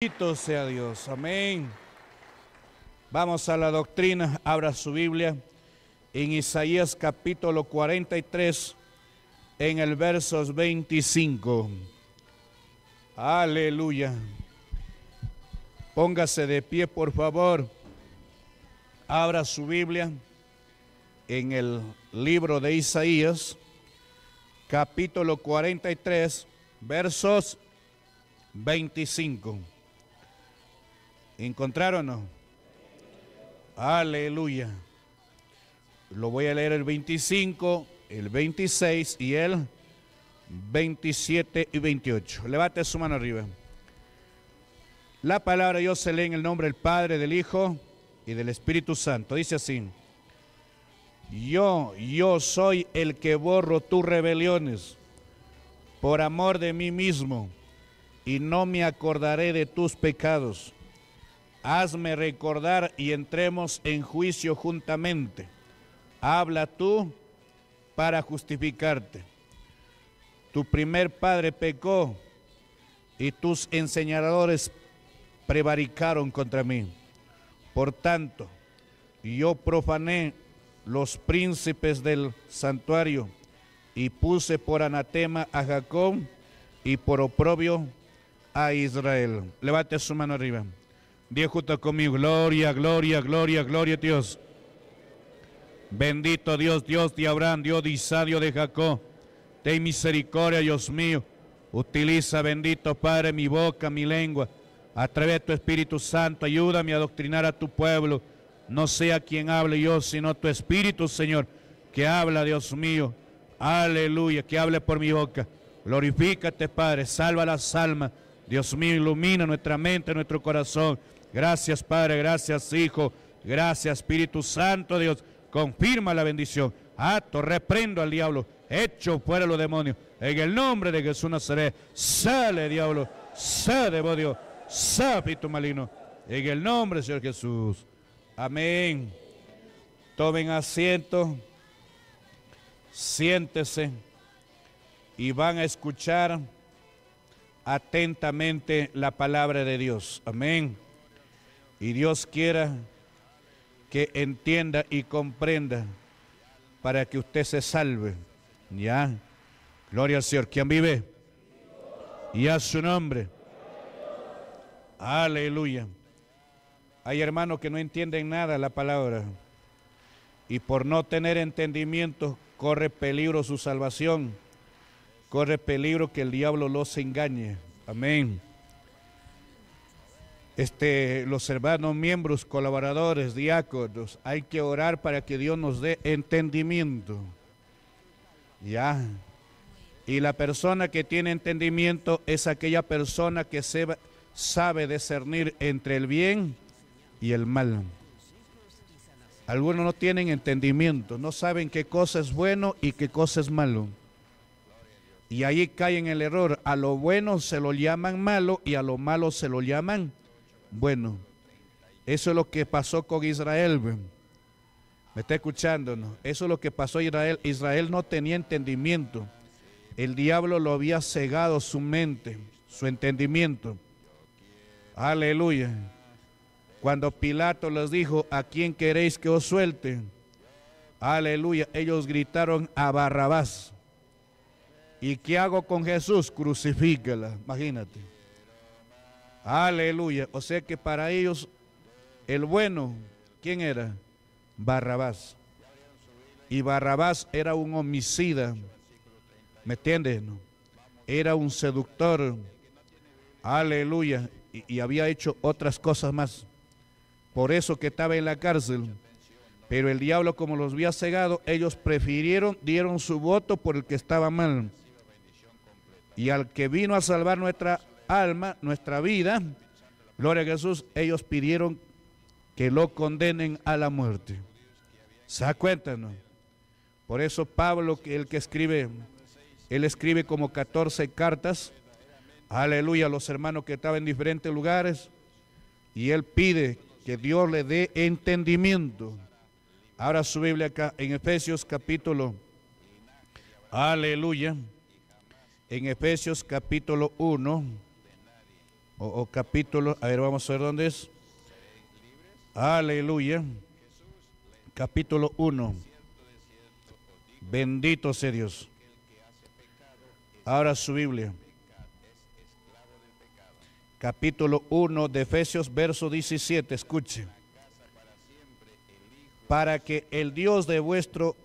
Bendito sea Dios, amén. Vamos a la doctrina, abra su Biblia en Isaías capítulo 43, en el versos 25. Aleluya. Póngase de pie, por favor. Abra su Biblia en el libro de Isaías, capítulo 43, versos 25. ¿Encontraron no? Aleluya. Lo voy a leer el 25, el 26 y el 27 y 28. Levante su mano arriba. La palabra Dios se lee en el nombre del Padre, del Hijo y del Espíritu Santo. Dice así. Yo, yo soy el que borro tus rebeliones por amor de mí mismo y no me acordaré de tus pecados. Hazme recordar y entremos en juicio juntamente. Habla tú para justificarte. Tu primer padre pecó y tus enseñadores prevaricaron contra mí. Por tanto, yo profané los príncipes del santuario y puse por anatema a Jacob y por oprobio a Israel. Levante su mano arriba. Dios junto conmigo, gloria, gloria, gloria, gloria a Dios. Bendito Dios, Dios de Abraham, Dios de Isaac, Dios de Jacob. Ten misericordia, Dios mío. Utiliza, bendito Padre, mi boca, mi lengua. A través de tu Espíritu Santo, ayúdame a adoctrinar a tu pueblo. No sea quien hable yo, sino tu Espíritu, Señor, que habla, Dios mío. Aleluya, que hable por mi boca. Glorifícate, Padre. Salva las almas. Dios mío, ilumina nuestra mente, nuestro corazón. Gracias, Padre. Gracias, Hijo. Gracias, Espíritu Santo, Dios. Confirma la bendición. Ato, reprendo al diablo. Hecho fuera los demonios. En el nombre de Jesús Nazaret. Sale, diablo. Sale, demonio. Sale, espíritu maligno. En el nombre Señor Jesús. Amén. Tomen asiento. Siéntese. Y van a escuchar atentamente la palabra de Dios. Amén. Y Dios quiera que entienda y comprenda para que usted se salve. Ya. Gloria al Señor. ¿Quién vive? Y a su nombre. Aleluya. Hay hermanos que no entienden nada la palabra. Y por no tener entendimiento corre peligro su salvación. Corre peligro que el diablo los engañe. Amén este, los hermanos miembros, colaboradores, diáconos, hay que orar para que Dios nos dé entendimiento. Ya. Y la persona que tiene entendimiento es aquella persona que se, sabe discernir entre el bien y el mal. Algunos no tienen entendimiento, no saben qué cosa es bueno y qué cosa es malo. Y ahí caen el error. A lo bueno se lo llaman malo y a lo malo se lo llaman bueno, eso es lo que pasó con Israel. ¿Me está escuchando? Eso es lo que pasó a Israel. Israel no tenía entendimiento. El diablo lo había cegado su mente, su entendimiento. Aleluya. Cuando Pilato les dijo, ¿a quién queréis que os suelte? Aleluya. Ellos gritaron a Barrabás. ¿Y qué hago con Jesús? Crucifíquela. Imagínate. Aleluya. O sea que para ellos el bueno, ¿quién era? Barrabás. Y Barrabás era un homicida. ¿Me entiendes? Era un seductor. Aleluya. Y, y, había hecho otras cosas más. Por eso que estaba en la cárcel. Pero el diablo, como los había cegado, ellos prefirieron, dieron su voto por el que estaba mal. Y al que vino a salvar nuestra alma, nuestra vida, gloria a Jesús, ellos pidieron que lo condenen a la muerte. ¿Se da? Por eso Pablo, el que escribe, él escribe como 14 cartas, aleluya, a los hermanos que estaban en diferentes lugares, y él pide que Dios le dé entendimiento. Ahora su Biblia acá en Efesios capítulo, aleluya, en Efesios capítulo 1. O, capítulo, a ver, vamos a ver dónde es. Aleluya. Capítulo 1. Bendito sea Dios. Ahora su Biblia. Capítulo 1 de Efesios, verso 17. Escuche. Para que el Dios de vuestro,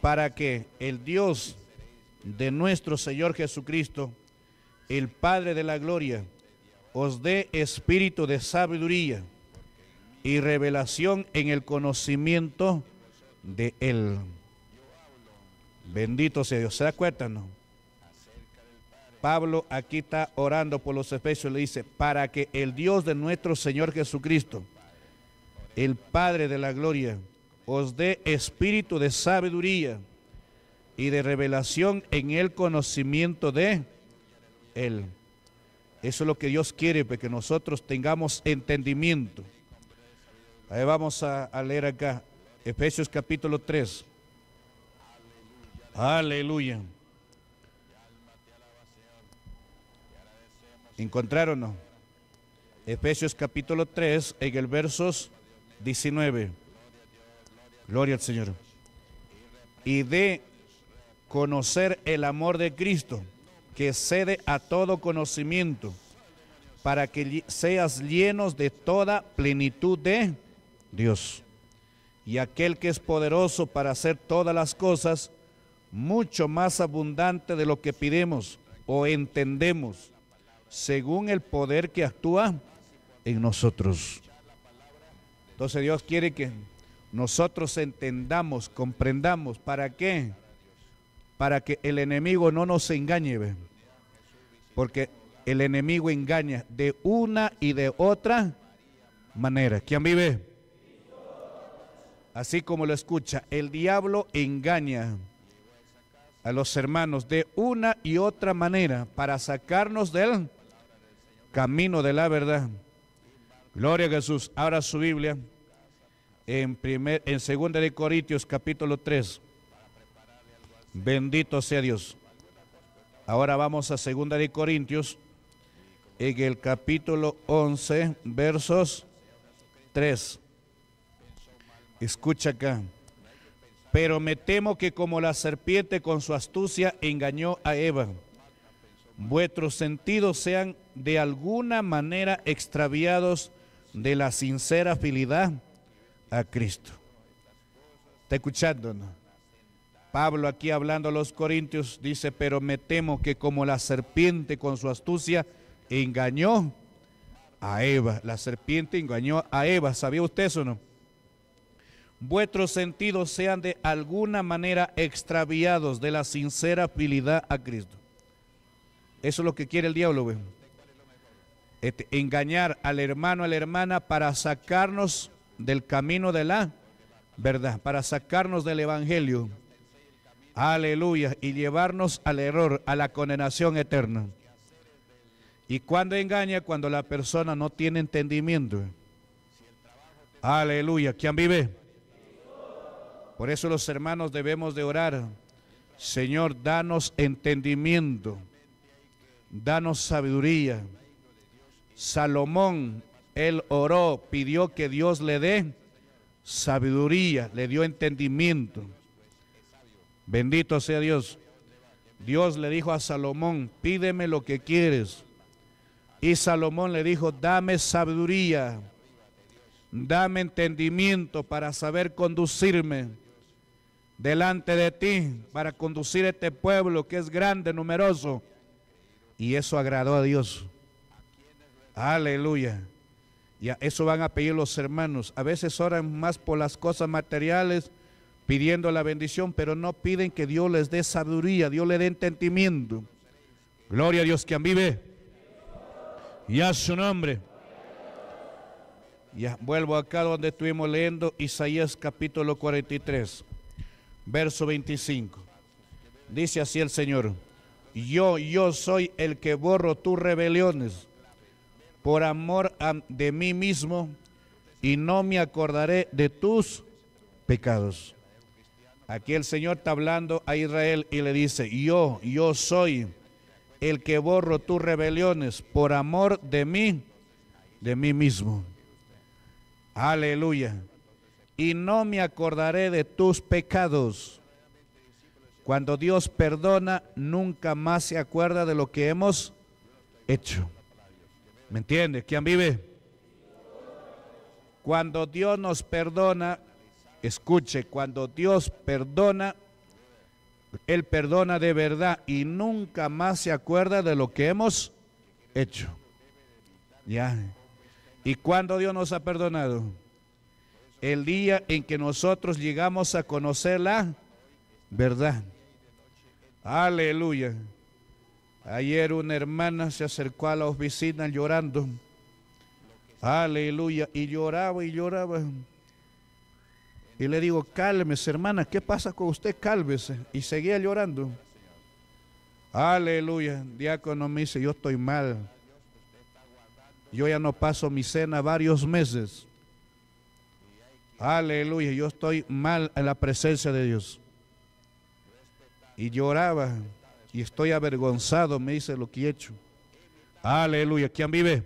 para que el Dios de nuestro Señor Jesucristo, el Padre de la Gloria, os dé espíritu de sabiduría y revelación en el conocimiento de Él. Bendito sea Dios. ¿Se da cuenta, no? Pablo aquí está orando por los efesios, le dice, para que el Dios de nuestro Señor Jesucristo, el Padre de la Gloria, os dé espíritu de sabiduría y de revelación en el conocimiento de Él. Eso es lo que Dios quiere, para que nosotros tengamos entendimiento. Ahí vamos a, leer acá, Efesios capítulo 3. Aleluya. ¿Encontraron? Efesios capítulo 3, en el versos 19. Gloria al Señor. Y de conocer el amor de Cristo, que cede a todo conocimiento, para que seas llenos de toda plenitud de Dios. Y aquel que es poderoso para hacer todas las cosas, mucho más abundante de lo que pidemos o entendemos, según el poder que actúa en nosotros. Entonces Dios quiere que nosotros entendamos, comprendamos, ¿para qué? Para que el enemigo no nos engañe, porque el enemigo engaña de una y de otra manera. ¿Quién vive? Así como lo escucha, el diablo engaña a los hermanos de una y otra manera para sacarnos del camino de la verdad. Gloria a Jesús. Ahora su Biblia en primer en de Corintios capítulo 3. Bendito sea Dios. Ahora vamos a segunda de Corintios en el capítulo 11 versos 3. Escucha acá. Pero me temo que como la serpiente con su astucia engañó a Eva, vuestros sentidos sean de alguna manera extraviados de la sincera fidelidad a Cristo. ¿Está escuchando? Pablo aquí hablando a los corintios dice, pero me temo que como la serpiente con su astucia engañó a Eva. La serpiente engañó a Eva. ¿Sabía usted eso o no? vuestros sentidos sean de alguna manera extraviados de la sincera fidelidad a Cristo. Eso es lo que quiere el diablo, este, engañar al hermano, a la hermana para sacarnos del camino de la verdad, para sacarnos del evangelio. Aleluya. Y llevarnos al error, a la condenación eterna. Y cuando engaña, cuando la persona no tiene entendimiento. Aleluya. ¿Quién vive? Por eso los hermanos debemos de orar. Señor, danos entendimiento, danos sabiduría. Salomón, él oró, pidió que Dios le dé sabiduría, le dio entendimiento. Bendito sea Dios. Dios le dijo a Salomón, pídeme lo que quieres. Y Salomón le dijo, dame sabiduría, dame entendimiento para saber conducirme delante de ti para conducir este pueblo que es grande, numeroso. Y eso agradó a Dios. Aleluya. Y a eso van a pedir los hermanos. A veces oran más por las cosas materiales, pidiendo la bendición, pero no piden que Dios les dé sabiduría, Dios les dé entendimiento. Gloria a Dios que vive. Y a su nombre. Ya vuelvo acá donde estuvimos leyendo Isaías capítulo 43 verso 25. Dice así el Señor, yo, yo soy el que borro tus rebeliones por amor de mí mismo y no me acordaré de tus pecados. Aquí el Señor está hablando a Israel y le dice, yo, yo soy el que borro tus rebeliones por amor de mí, de mí mismo. Aleluya. Y no me acordaré de tus pecados. Cuando Dios perdona, nunca más se acuerda de lo que hemos hecho. ¿Me entiende? ¿Quién vive? Cuando Dios nos perdona, escuche, cuando Dios perdona, Él perdona de verdad y nunca más se acuerda de lo que hemos hecho. Ya. ¿Y cuando Dios nos ha perdonado? El día en que nosotros llegamos a conocer la verdad. Aleluya. Ayer una hermana se acercó a la oficina llorando. Aleluya. Y lloraba y lloraba. Y le digo, cálmese, hermana, ¿qué pasa con usted? Cálmese. Y seguía llorando. Aleluya. Diácono me dice, yo estoy mal. Yo ya no paso mi cena varios meses. Aleluya. Yo estoy mal en la presencia de Dios. Y lloraba. Y estoy avergonzado, me dice lo que he hecho. Aleluya. ¿Quién vive?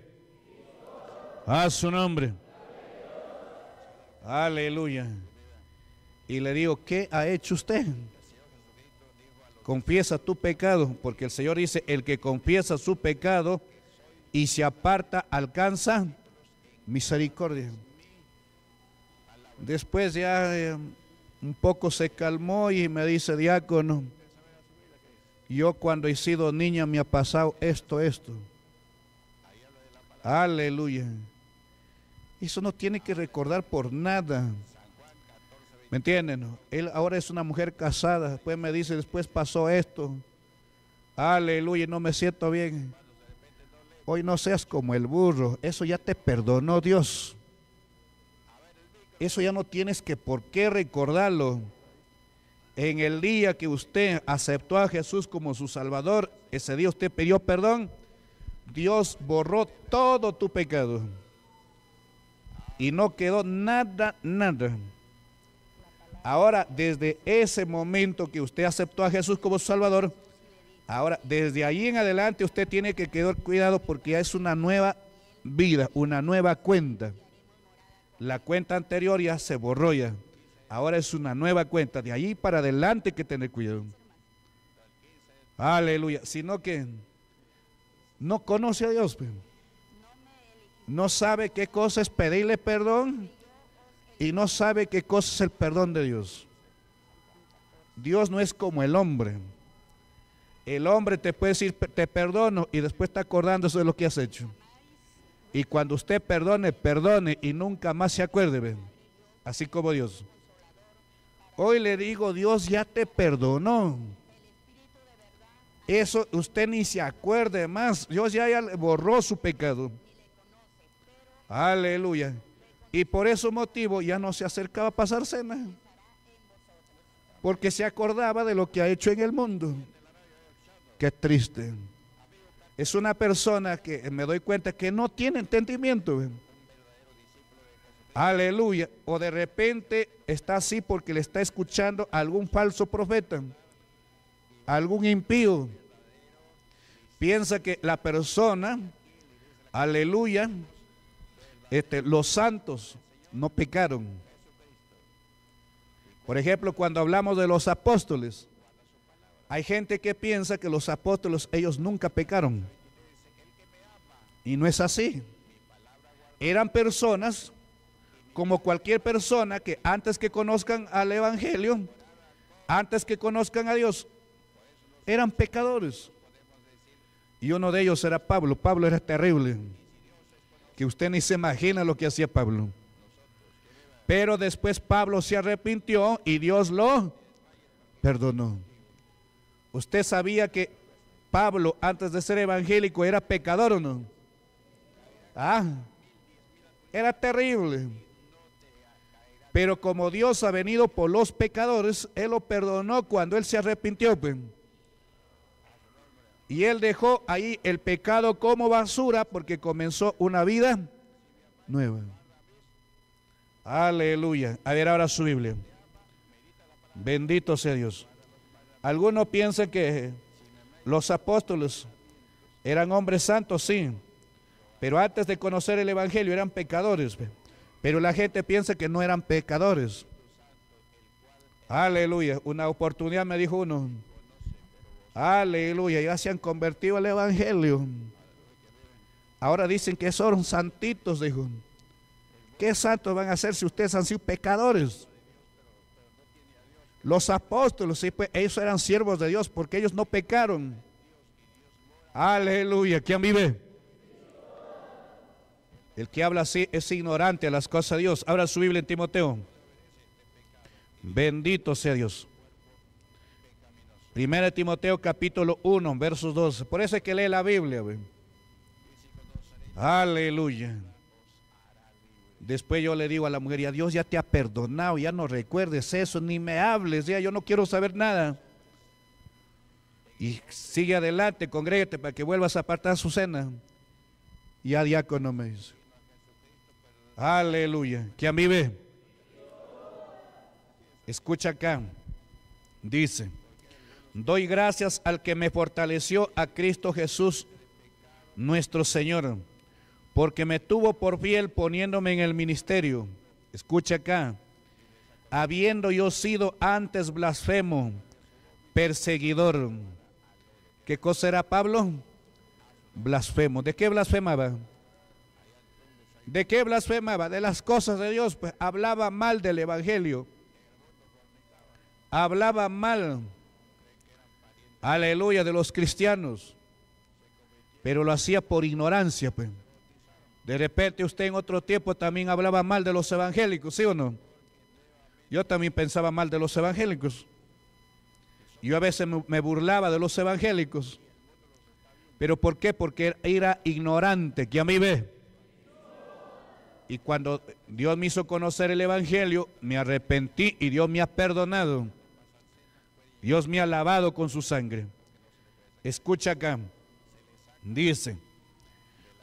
A su nombre. Aleluya. Y le digo, ¿qué ha hecho usted? Confiesa tu pecado, porque el Señor dice, el que confiesa su pecado y se aparta, alcanza misericordia. Después ya eh, un poco se calmó y me dice, diácono, yo cuando he sido niña me ha pasado esto, esto. Aleluya. Eso no tiene que recordar por nada. ¿Me entienden? Él ahora es una mujer casada. Después me dice, después pasó esto. Aleluya, no me siento bien. Hoy no seas como el burro. Eso ya te perdonó Dios. Eso ya no tienes que por qué recordarlo. En el día que usted aceptó a Jesús como su Salvador, ese día usted pidió perdón. Dios borró todo tu pecado y no quedó nada, nada. Ahora, desde ese momento que usted aceptó a Jesús como su Salvador, ahora, desde ahí en adelante usted tiene que quedar cuidado porque ya es una nueva vida, una nueva cuenta. La cuenta anterior ya se borró. Ahora es una nueva cuenta. De ahí para adelante hay que tener cuidado. Aleluya. Sino que no conoce a Dios. No sabe qué cosa es pedirle perdón y no sabe qué cosa es el perdón de Dios. Dios no es como el hombre. El hombre te puede decir, te perdono y después está acordándose de lo que has hecho. Y cuando usted perdone, perdone y nunca más se acuerde, así como Dios. Hoy le digo, Dios ya te perdonó. Eso usted ni se acuerde más. Dios ya, ya borró su pecado. Aleluya. Y por ese motivo ya no se acercaba a pasar cena. Porque se acordaba de lo que ha hecho en el mundo. Qué triste. Es una persona que me doy cuenta que no tiene entendimiento. Aleluya. O de repente está así porque le está escuchando algún falso profeta, algún impío. Piensa que la persona, aleluya, este, los santos no pecaron. Por ejemplo, cuando hablamos de los apóstoles, hay gente que piensa que los apóstoles, ellos nunca pecaron. Y no es así. Eran personas como cualquier persona que antes que conozcan al Evangelio, antes que conozcan a Dios, eran pecadores. Y uno de ellos era Pablo. Pablo era terrible que usted ni se imagina lo que hacía Pablo. Pero después Pablo se arrepintió y Dios lo perdonó. ¿Usted sabía que Pablo antes de ser evangélico era pecador o no? Ah, era terrible. Pero como Dios ha venido por los pecadores, Él lo perdonó cuando Él se arrepintió. Y él dejó ahí el pecado como basura porque comenzó una vida nueva. Aleluya. A ver ahora su Biblia. Bendito sea Dios. Algunos piensan que los apóstoles Eran hombres santos, sí. Pero antes de conocer el Evangelio eran pecadores. Pero la gente piensa que no eran pecadores. Aleluya. Una oportunidad me dijo uno. Aleluya. Ya se han convertido al Evangelio. Ahora dicen que son santitos, dijo. ¿Qué santos van a ser si ustedes han sido pecadores? Los apóstoles, pues, ellos eran siervos de Dios porque ellos no pecaron. Aleluya. ¿Quién vive? El que habla así es ignorante a las cosas de Dios. Abra su Biblia en Timoteo. Bendito sea Dios. Primera Timoteo capítulo 1, versos 12. Por eso es que lee la Biblia. Aleluya. Después yo le digo a la mujer, ya Dios ya te ha perdonado, ya no recuerdes eso, ni me hables, ya yo no quiero saber nada. Y sigue adelante, congrégate para que vuelvas a apartar su cena. Y a diácono me dice, aleluya, que a mí ve. Escucha acá, dice, doy gracias al que me fortaleció a Cristo Jesús, nuestro Señor porque me tuvo por fiel poniéndome en el ministerio. Escucha acá, habiendo yo sido antes blasfemo, perseguidor. ¿Qué cosa era Pablo? Blasfemo. ¿De qué blasfemaba? ¿De qué blasfemaba? De las cosas de Dios. Pues hablaba mal del Evangelio. Hablaba mal, aleluya, de los cristianos. Pero lo hacía por ignorancia, pues. De repente usted en otro tiempo también hablaba mal de los evangélicos, ¿sí o no? Yo también pensaba mal de los evangélicos. Yo a veces me burlaba de los evangélicos. ¿Pero por qué? Porque era ignorante, que a mí ve. Y cuando Dios me hizo conocer el Evangelio, me arrepentí y Dios me ha perdonado. Dios me ha lavado con su sangre. Escucha acá. Dice,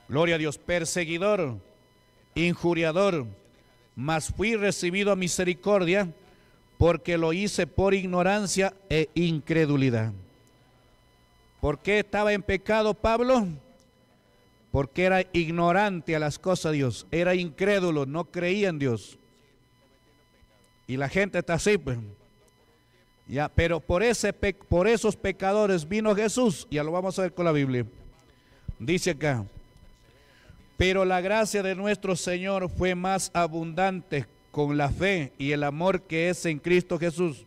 Gloria a Dios, perseguidor, injuriador, mas fui recibido a misericordia porque lo hice por ignorancia e incredulidad. ¿Por qué estaba en pecado Pablo? Porque era ignorante a las cosas de Dios, era incrédulo, no creía en Dios. Y la gente está así, pues. Ya, pero por, ese, por esos pecadores vino Jesús, ya lo vamos a ver con la Biblia. Dice acá, pero la gracia de nuestro Señor fue más abundante con la fe y el amor que es en Cristo Jesús.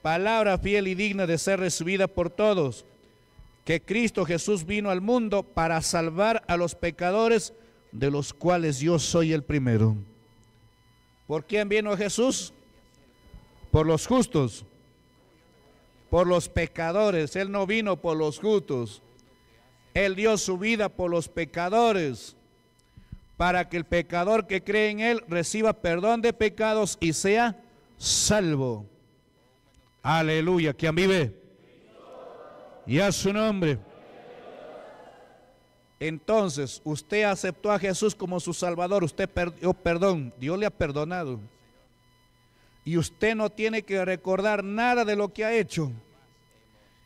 Palabra fiel y digna de ser recibida por todos, que Cristo Jesús vino al mundo para salvar a los pecadores, de los cuales yo soy el primero. ¿Por quién vino Jesús? Por los justos, por los pecadores. Él no vino por los justos. Él dio su vida por los pecadores, para que el pecador que cree en Él reciba perdón de pecados y sea salvo. Aleluya, ¿quién vive? Y a su nombre. Entonces, usted aceptó a Jesús como su Salvador, usted perdió perdón, Dios le ha perdonado. Y usted no tiene que recordar nada de lo que ha hecho,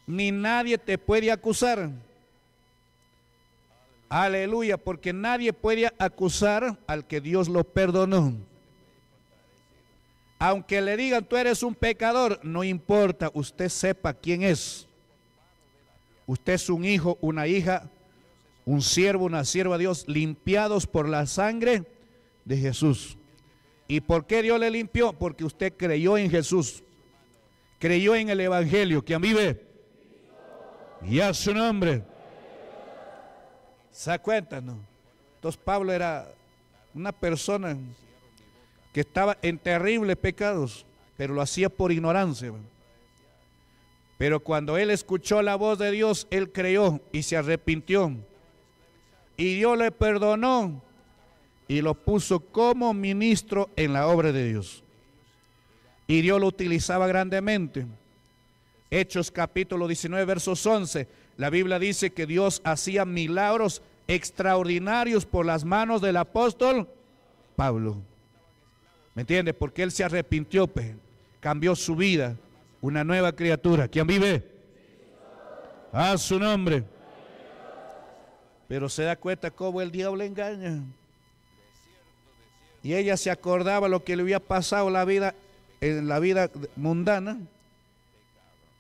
ni nadie te puede acusar. Aleluya, porque nadie puede acusar al que Dios lo perdonó. Aunque le digan tú eres un pecador, no importa, usted sepa quién es. Usted es un hijo, una hija, un siervo, una sierva de Dios, limpiados por la sangre de Jesús. ¿Y por qué Dios le limpió? Porque usted creyó en Jesús, creyó en el Evangelio que a mí ve. Y a su nombre. ¿Se da cuenta? Entonces Pablo era una persona que estaba en terribles pecados, pero lo hacía por ignorancia. Pero cuando él escuchó la voz de Dios, él creyó y se arrepintió. Y Dios le perdonó y lo puso como ministro en la obra de Dios. Y Dios lo utilizaba grandemente. Hechos capítulo 19, versos 11 la Biblia dice que Dios hacía milagros extraordinarios por las manos del apóstol Pablo. ¿Me entiende? Porque él se arrepintió, cambió su vida, una nueva criatura. ¿Quién vive? A su nombre. Pero se da cuenta cómo el diablo engaña. Y ella se acordaba lo que le había pasado la vida, en la vida mundana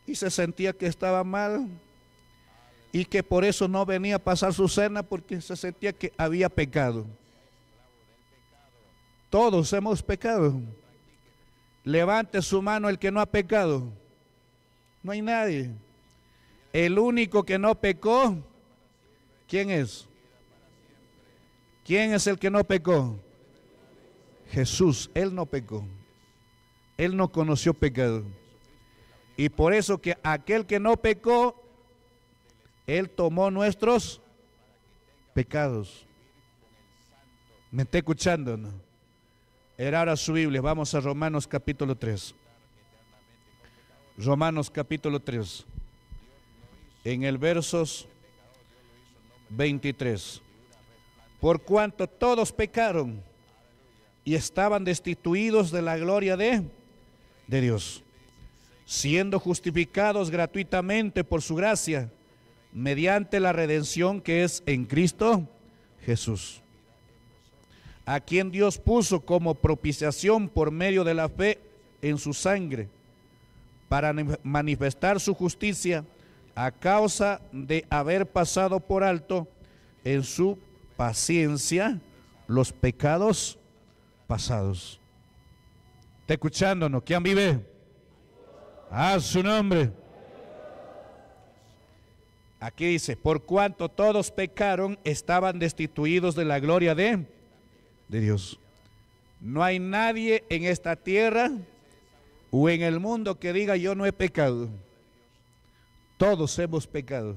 y se sentía que estaba mal y que por eso no venía a pasar su cena porque se sentía que había pecado. Todos hemos pecado. Levante su mano el que no ha pecado. No hay nadie. El único que no pecó, ¿quién es? ¿Quién es el que no pecó? Jesús, Él no pecó. Él no conoció pecado. Y por eso que aquel que no pecó, Él tomó nuestros pecados. ¿Me está escuchando? Era ahora su Biblia. Vamos a Romanos capítulo 3. Romanos capítulo 3. En el versos 23. Por cuanto todos pecaron y estaban destituidos de la gloria de, de Dios. Siendo justificados gratuitamente por su gracia, mediante la redención que es en Cristo Jesús, a quien Dios puso como propiciación por medio de la fe en su sangre, para manifestar su justicia a causa de haber pasado por alto en su paciencia los pecados pasados. ¿Está escuchándonos? ¿Quién vive? A su nombre. Aquí dice, por cuanto todos pecaron, estaban destituidos de la gloria de, de Dios. No hay nadie en esta tierra o en el mundo que diga yo no he pecado. Todos hemos pecado.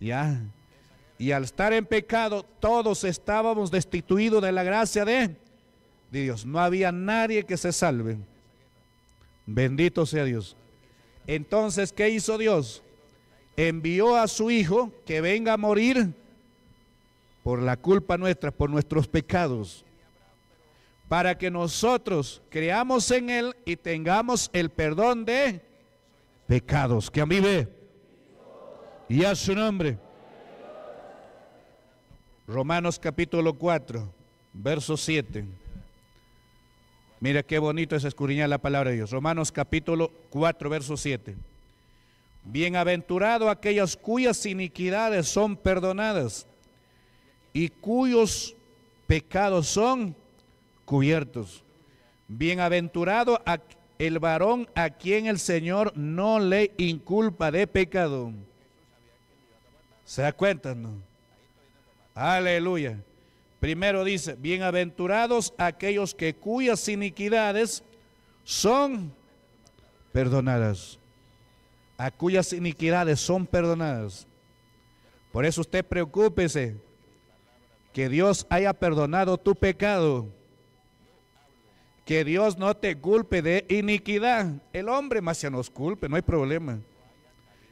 Ya. Y al estar en pecado, todos estábamos destituidos de la gracia de, Dios. No había nadie que se salve. Bendito sea Dios. Entonces, ¿qué hizo Dios? Envió a su Hijo que venga a morir por la culpa nuestra, por nuestros pecados, para que nosotros creamos en Él y tengamos el perdón de pecados. Que a mí ve. Y a su nombre. Romanos capítulo 4, verso 7. Mira qué bonito es escudriñar la palabra de Dios. Romanos capítulo 4, verso 7. Bienaventurado aquellos cuyas iniquidades son perdonadas y cuyos pecados son cubiertos. Bienaventurado el varón a quien el Señor no le inculpa de pecado. ¿Se da cuenta? No? Aleluya. Primero dice, bienaventurados aquellos que cuyas iniquidades son perdonadas. A cuyas iniquidades son perdonadas. Por eso usted preocúpese que Dios haya perdonado tu pecado. Que Dios no te culpe de iniquidad. El hombre más se nos culpe, no hay problema.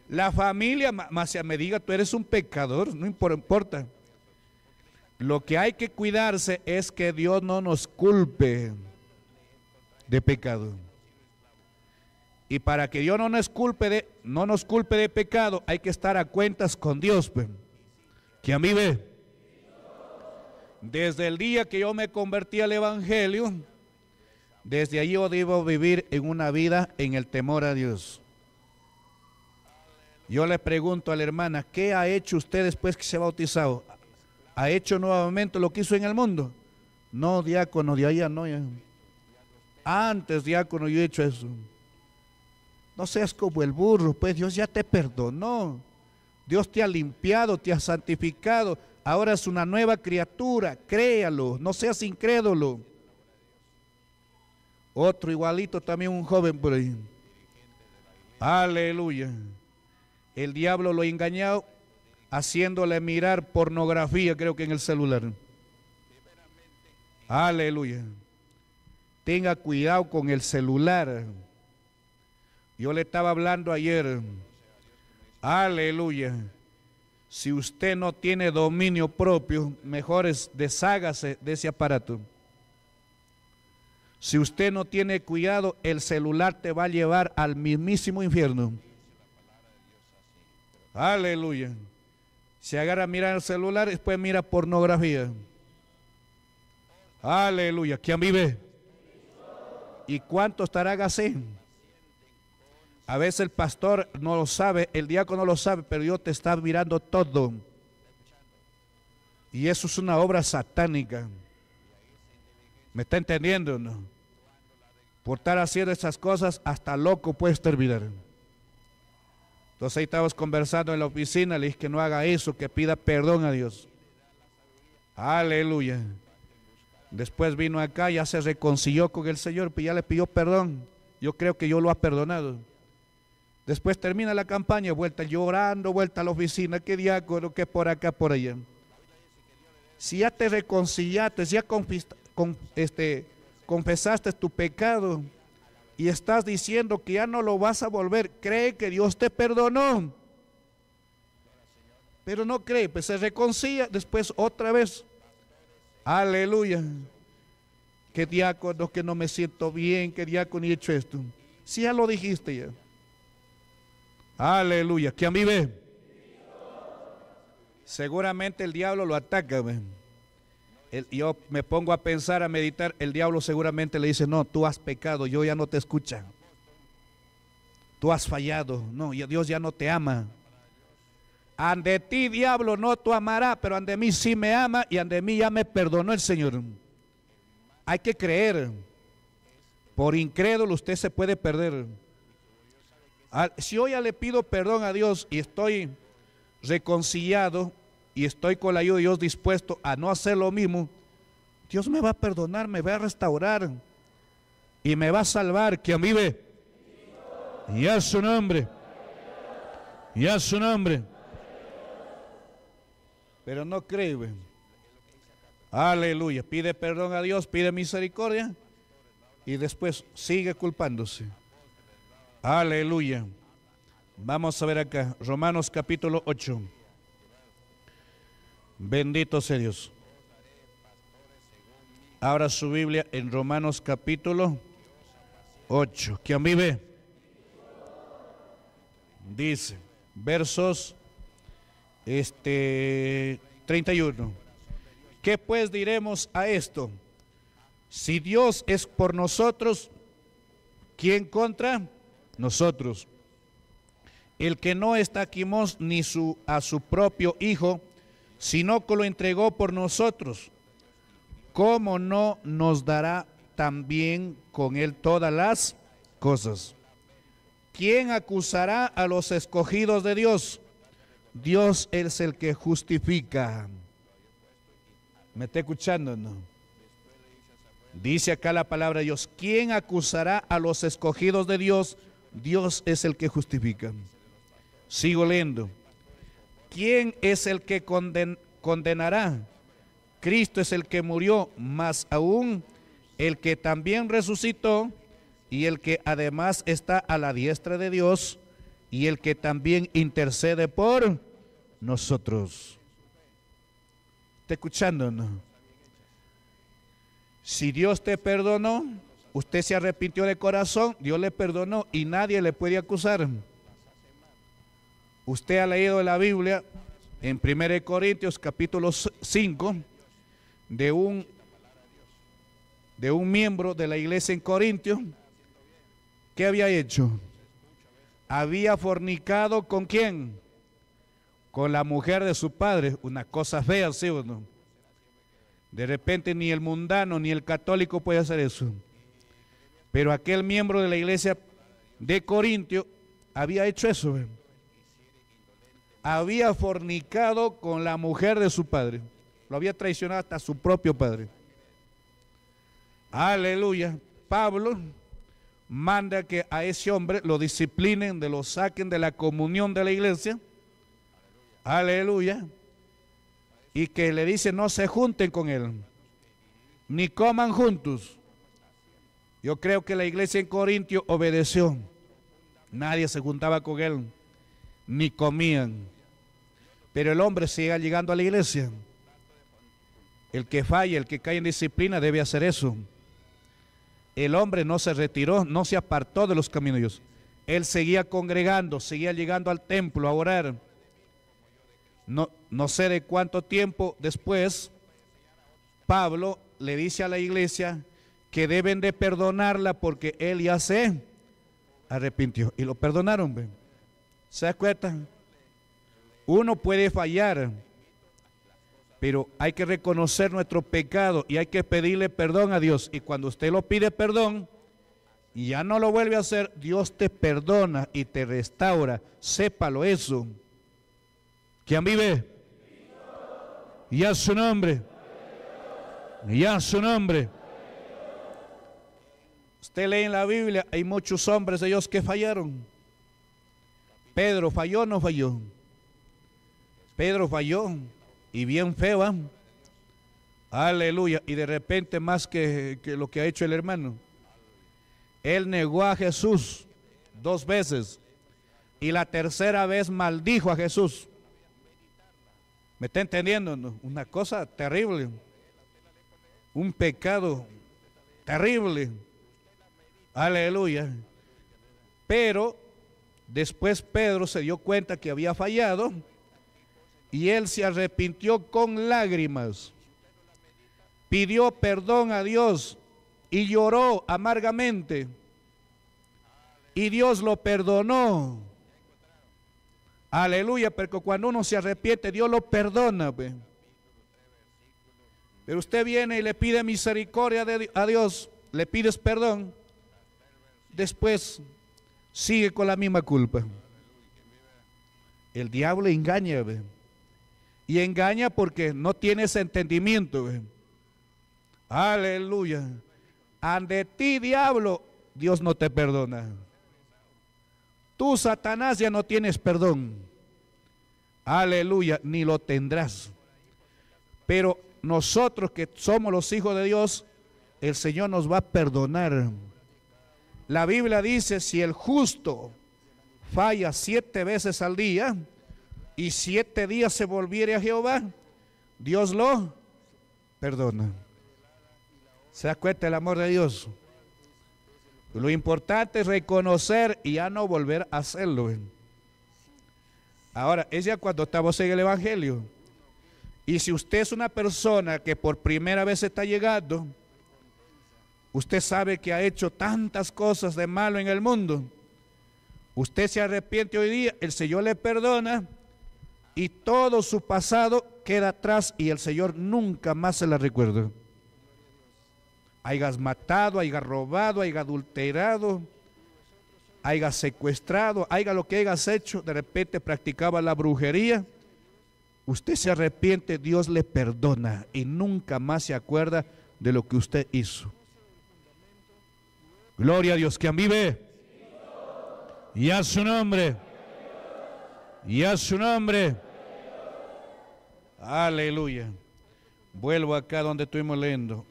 La familia más se me diga, tú eres un pecador, no importa. Lo que hay que cuidarse es que Dios no nos culpe de pecado. Y para que Dios no nos culpe de, no nos culpe de pecado, hay que estar a cuentas con Dios. Que a mí ve. Desde el día que yo me convertí al Evangelio, desde ahí yo debo vivir en una vida en el temor a Dios. Yo le pregunto a la hermana, ¿qué ha hecho usted después que se ha bautizado? Ha hecho nuevamente lo que hizo en el mundo. No, diácono, de allá no. Antes, diácono, yo he hecho eso. No seas como el burro, pues Dios ya te perdonó. Dios te ha limpiado, te ha santificado. Ahora es una nueva criatura, créalo, no seas incrédulo. Otro igualito también, un joven por ahí. Aleluya. El diablo lo ha engañado haciéndole mirar pornografía, creo que en el celular. Aleluya. Tenga cuidado con el celular. Yo le estaba hablando ayer. Aleluya. Si usted no tiene dominio propio, mejor es deshágase de ese aparato. Si usted no tiene cuidado, el celular te va a llevar al mismísimo infierno. Aleluya. Se agarra a mirar el celular y después mira pornografía. Aleluya. ¿Quién vive? ¿Y cuánto estará así? A veces el pastor no lo sabe, el diácono no lo sabe, pero Dios te está mirando todo. Y eso es una obra satánica. ¿Me está entendiendo? No? Por estar haciendo esas cosas, hasta loco puedes terminar. Entonces ahí estábamos conversando en la oficina, le dije que no haga eso, que pida perdón a Dios. Aleluya. Después vino acá, ya se reconcilió con el Señor, pues ya le pidió perdón. Yo creo que yo lo ha perdonado. Después termina la campaña, vuelta llorando, vuelta a la oficina, que diácono, que por acá, por allá. Si ya te reconciliaste, si ya este, confesaste tu pecado y estás diciendo que ya no lo vas a volver, cree que Dios te perdonó. Pero no cree, pues se reconcilia después otra vez. Aleluya. Que diácono que no me siento bien, que diácono he hecho esto. Si ya lo dijiste ya. Aleluya. ¿Quién vive? Seguramente el diablo lo ataca. Yo me pongo a pensar, a meditar. El diablo seguramente le dice: No, tú has pecado, yo ya no te escucha. Tú has fallado. No, Dios ya no te ama. Ande ti, diablo, no tú amarás, pero ande mí sí me ama y ande mí ya me perdonó el Señor. Hay que creer. Por incrédulo usted se puede perder. Si hoy ya le pido perdón a Dios y estoy reconciliado y estoy con la ayuda de Dios dispuesto a no hacer lo mismo, Dios me va a perdonar, me va a restaurar y me va a salvar. ¿Quién vive? Y a su nombre. Y a su nombre. Pero no cree. Aleluya. Pide perdón a Dios, pide misericordia y después sigue culpándose. Aleluya. Vamos a ver acá, Romanos capítulo 8. Bendito sea Dios. Abra su Biblia en Romanos capítulo 8. ¿Quién vive? Dice, versos este 31. ¿Qué pues diremos a esto? Si Dios es por nosotros, ¿quién contra? nosotros. El que no estaquimos ni su, a su propio Hijo, sino que lo entregó por nosotros, ¿cómo no nos dará también con él todas las cosas? ¿Quién acusará a los escogidos de Dios? Dios es el que justifica. ¿Me está escuchando? No. Dice acá la palabra de Dios, ¿quién acusará a los escogidos de Dios? Dios es el que justifica. Sigo leyendo. ¿Quién es el que condenará? Cristo es el que murió, más aún el que también resucitó y el que además está a la diestra de Dios y el que también intercede por nosotros. ¿Está escuchando? No? Si Dios te perdonó, Usted se arrepintió de corazón, Dios le perdonó y nadie le puede acusar. Usted ha leído la Biblia en 1 Corintios capítulo 5 de un, de un miembro de la iglesia en Corintios. ¿Qué había hecho? Había fornicado con quién? Con la mujer de su padre. Una cosa fea, ¿sí o no? De repente ni el mundano ni el católico puede hacer eso. Pero aquel miembro de la iglesia de Corintio había hecho eso. Había fornicado con la mujer de su padre. Lo había traicionado hasta su propio padre. Aleluya. Pablo manda que a ese hombre lo disciplinen, de lo saquen de la comunión de la iglesia. Aleluya. Y que le dice no se junten con él, ni coman juntos. Yo creo que la iglesia en Corintio obedeció. Nadie se juntaba con él, ni comían. Pero el hombre sigue llegando a la iglesia. El que falla, el que cae en disciplina debe hacer eso. El hombre no se retiró, no se apartó de los caminos. Él seguía congregando, seguía llegando al templo a orar. no, sé de cuánto tiempo después, Pablo le dice a la iglesia que deben de perdonarla porque él ya se arrepintió. Y lo perdonaron, ¿ven? ¿Se acuerdan? Uno puede fallar, pero hay que reconocer nuestro pecado y hay que pedirle perdón a Dios. Y cuando usted lo pide perdón y ya no lo vuelve a hacer, Dios te perdona y te restaura. Sépalo eso. ¿Quién vive? Y a su nombre. Y a su nombre. Usted lee en la Biblia, hay muchos hombres de Dios que fallaron. Pedro falló o no falló. Pedro falló y bien feo. ¿ah? Aleluya. Y de repente más que, que lo que ha hecho el hermano. Él negó a Jesús dos veces y la tercera vez maldijo a Jesús. ¿Me está entendiendo? Una cosa terrible. Un pecado terrible. Aleluya. Pero después Pedro se dio cuenta que había fallado y él se arrepintió con lágrimas. Pidió perdón a Dios y lloró amargamente. Y Dios lo perdonó. Aleluya, porque cuando uno se arrepiente, Dios lo perdona. Pero usted viene y le pide misericordia a Dios, le pides perdón, después sigue con la misma culpa. El diablo engaña, y engaña porque no tiene ese entendimiento. Aleluya. Ande ti, diablo, Dios no te perdona. Tú, Satanás, ya no tienes perdón. Aleluya, ni lo tendrás. Pero nosotros que somos los hijos de Dios, el Señor nos va a perdonar. La Biblia dice, si el justo falla siete veces al día y siete días se volviere a Jehová, Dios lo perdona. ¿Se da cuenta el amor de Dios? Lo importante es reconocer y ya no volver a hacerlo. Ahora, es ya cuando estamos en el Evangelio. Y si usted es una persona que por primera vez está llegando, usted sabe que ha hecho tantas cosas de malo en el mundo. Usted se arrepiente hoy día, el Señor le perdona y todo su pasado queda atrás y el Señor nunca más se la recuerda hayas matado, hayas robado, hayas adulterado, hayas secuestrado, haya lo que hayas hecho, de repente practicaba la brujería, usted se arrepiente, Dios le perdona y nunca más se acuerda de lo que usted hizo. Gloria a Dios, quien vive. Y a su nombre. Y a su nombre. Aleluya. Vuelvo acá donde estuvimos leyendo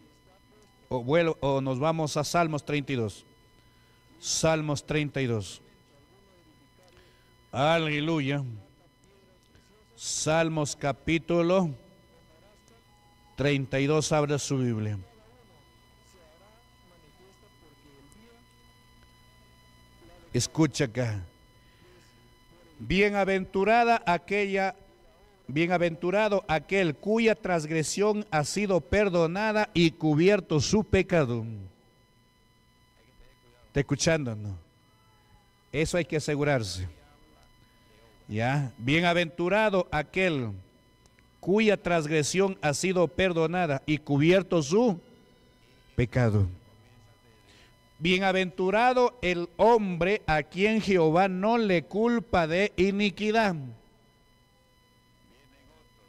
o, nos vamos a Salmos 32. Salmos 32. Aleluya. Salmos capítulo 32, abre su Biblia. Escucha acá. Bienaventurada aquella Bienaventurado aquel cuya transgresión ha sido perdonada y cubierto su pecado. ¿Está escuchando? Eso hay que asegurarse. Ya, bienaventurado aquel cuya transgresión ha sido perdonada y cubierto su pecado. Bienaventurado el hombre a quien Jehová no le culpa de iniquidad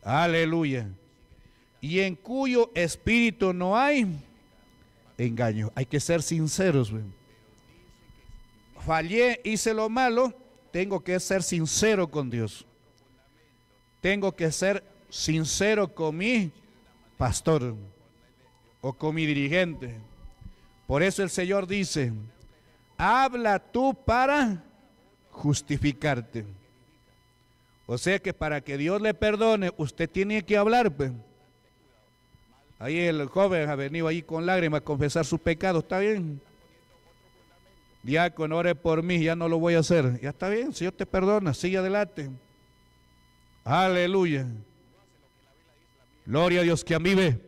Aleluya. Y en cuyo espíritu no hay engaño. Hay que ser sinceros. Fallé, hice lo malo, tengo que ser sincero con Dios. Tengo que ser sincero con mi pastor o con mi dirigente. Por eso el Señor dice, habla tú para justificarte. O sea que para que Dios le perdone, usted tiene que hablar. Pues. Ahí el joven ha venido ahí con lágrimas a confesar sus pecados. ¿Está bien? Diácono, ore por mí, ya no lo voy a hacer. Ya está bien, Señor te perdona, sigue adelante. Aleluya. Gloria a Dios que vive.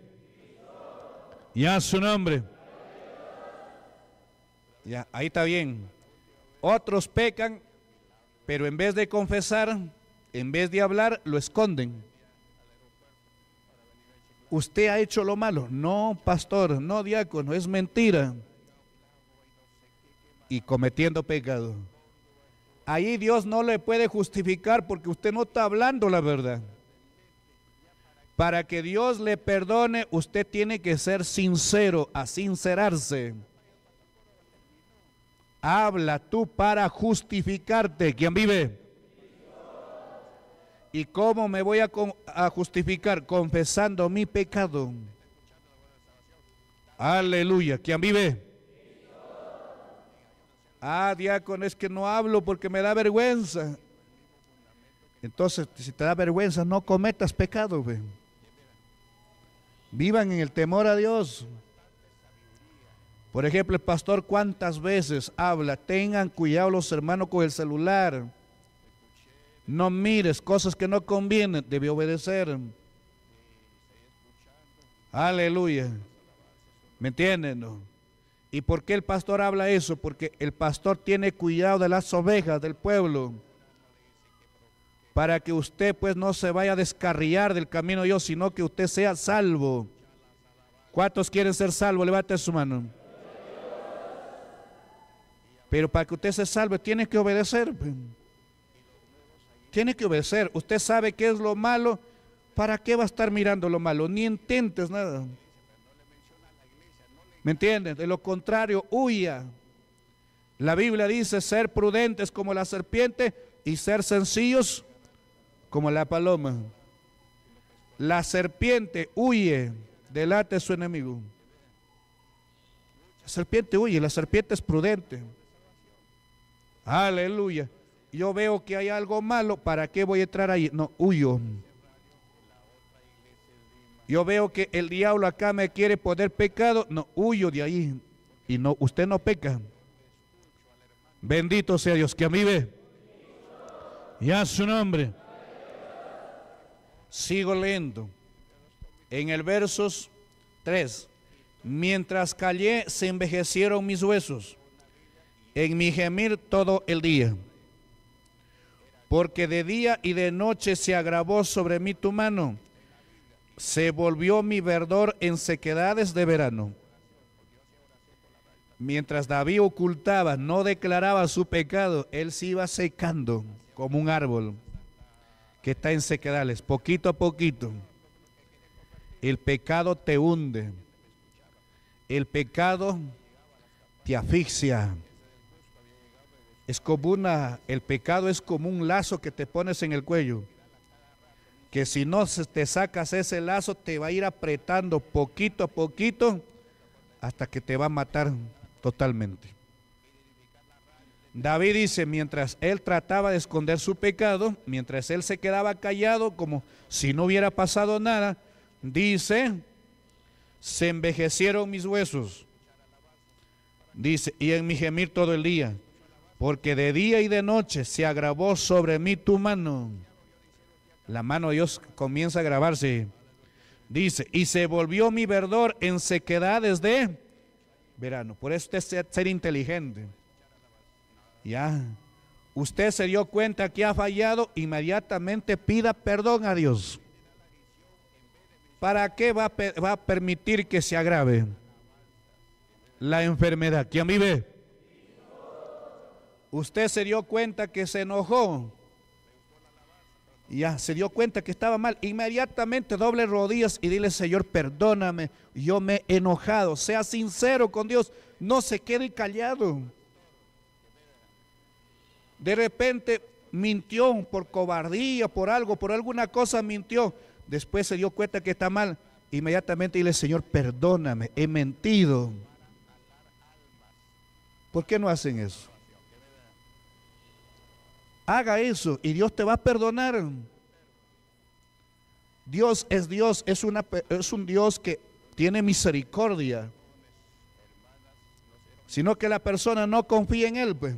Y a su nombre. Ya, ahí está bien. Otros pecan, pero en vez de confesar, en vez de hablar, lo esconden. Usted ha hecho lo malo. No, pastor, no, diácono, es mentira. Y cometiendo pecado. Ahí Dios no le puede justificar porque usted no está hablando la verdad. Para que Dios le perdone, usted tiene que ser sincero, a sincerarse. Habla tú para justificarte. ¿Quién vive? ¿Y cómo me voy a, justificar? Confesando mi pecado. Aleluya. ¿Quién vive? Ah, diácono, es que no hablo porque me da vergüenza. Entonces, si te da vergüenza, no cometas pecado. Vivan en el temor a Dios. Por ejemplo, el pastor cuántas veces habla, tengan cuidado los hermanos con el celular. No mires cosas que no convienen, debe obedecer. Aleluya. ¿Me entienden? ¿Y por qué el pastor habla eso? Porque el pastor tiene cuidado de las ovejas del pueblo. Para que usted pues no se vaya a descarriar del camino Dios, sino que usted sea salvo. ¿Cuántos quieren ser salvos? Levante su mano. Pero para que usted se salve, tiene que obedecer. Tiene que obedecer. Usted sabe qué es lo malo. ¿Para qué va a estar mirando lo malo? Ni intentes nada. ¿Me entienden? De lo contrario, huya. La Biblia dice ser prudentes como la serpiente y ser sencillos como la paloma. La serpiente huye delante de su enemigo. La serpiente huye, la serpiente es prudente. Aleluya. Yo veo que hay algo malo, ¿para qué voy a entrar ahí? No, huyo. Yo veo que el diablo acá me quiere poner pecado, no, huyo de ahí. Y no, usted no peca. Bendito sea Dios que a mí ve. Y a su nombre. Sigo leyendo. En el versos 3. Mientras callé, se envejecieron mis huesos. En mi gemir todo el día. Porque de día y de noche se agravó sobre mí tu mano se volvió mi verdor en sequedades de verano. Mientras David ocultaba, no declaraba su pecado, él se iba secando como un árbol que está en sequedades, poquito a poquito. El pecado te hunde, el pecado te asfixia. Es como una, el pecado es como un lazo que te pones en el cuello que si no te sacas ese lazo te va a ir apretando poquito a poquito hasta que te va a matar totalmente. David dice, mientras él trataba de esconder su pecado, mientras él se quedaba callado como si no hubiera pasado nada, dice, se envejecieron mis huesos. Dice, y en mi gemir todo el día, porque de día y de noche se agravó sobre mí tu mano la mano de Dios comienza a grabarse. Dice, y se volvió mi verdor en sequedades de verano. Por eso usted es ser inteligente. Ya. Usted se dio cuenta que ha fallado, inmediatamente pida perdón a Dios. ¿Para qué va a, va a permitir que se agrave la enfermedad? ¿Quién vive? Usted se dio cuenta que se enojó ya se dio cuenta que estaba mal. Inmediatamente doble rodillas y dile, Señor, perdóname, yo me he enojado. Sea sincero con Dios, no se quede callado. De repente mintió por cobardía, por algo, por alguna cosa mintió. Después se dio cuenta que está mal. Inmediatamente dile, Señor, perdóname, he mentido. ¿Por qué no hacen eso? Haga eso y Dios te va a perdonar. Dios es Dios, es, una, es un Dios que tiene misericordia. Sino que la persona no confía en Él. Pues.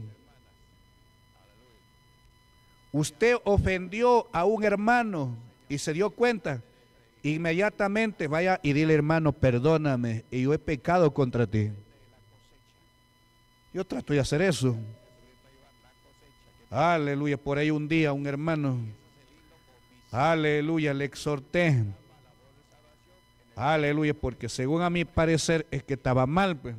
Usted ofendió a un hermano y se dio cuenta. Inmediatamente vaya y dile, hermano, perdóname, y yo he pecado contra ti. Yo trato de hacer eso. Aleluya, por ahí un día un hermano, aleluya, le exhorté. Aleluya, porque según a mi parecer es que estaba mal. Pues.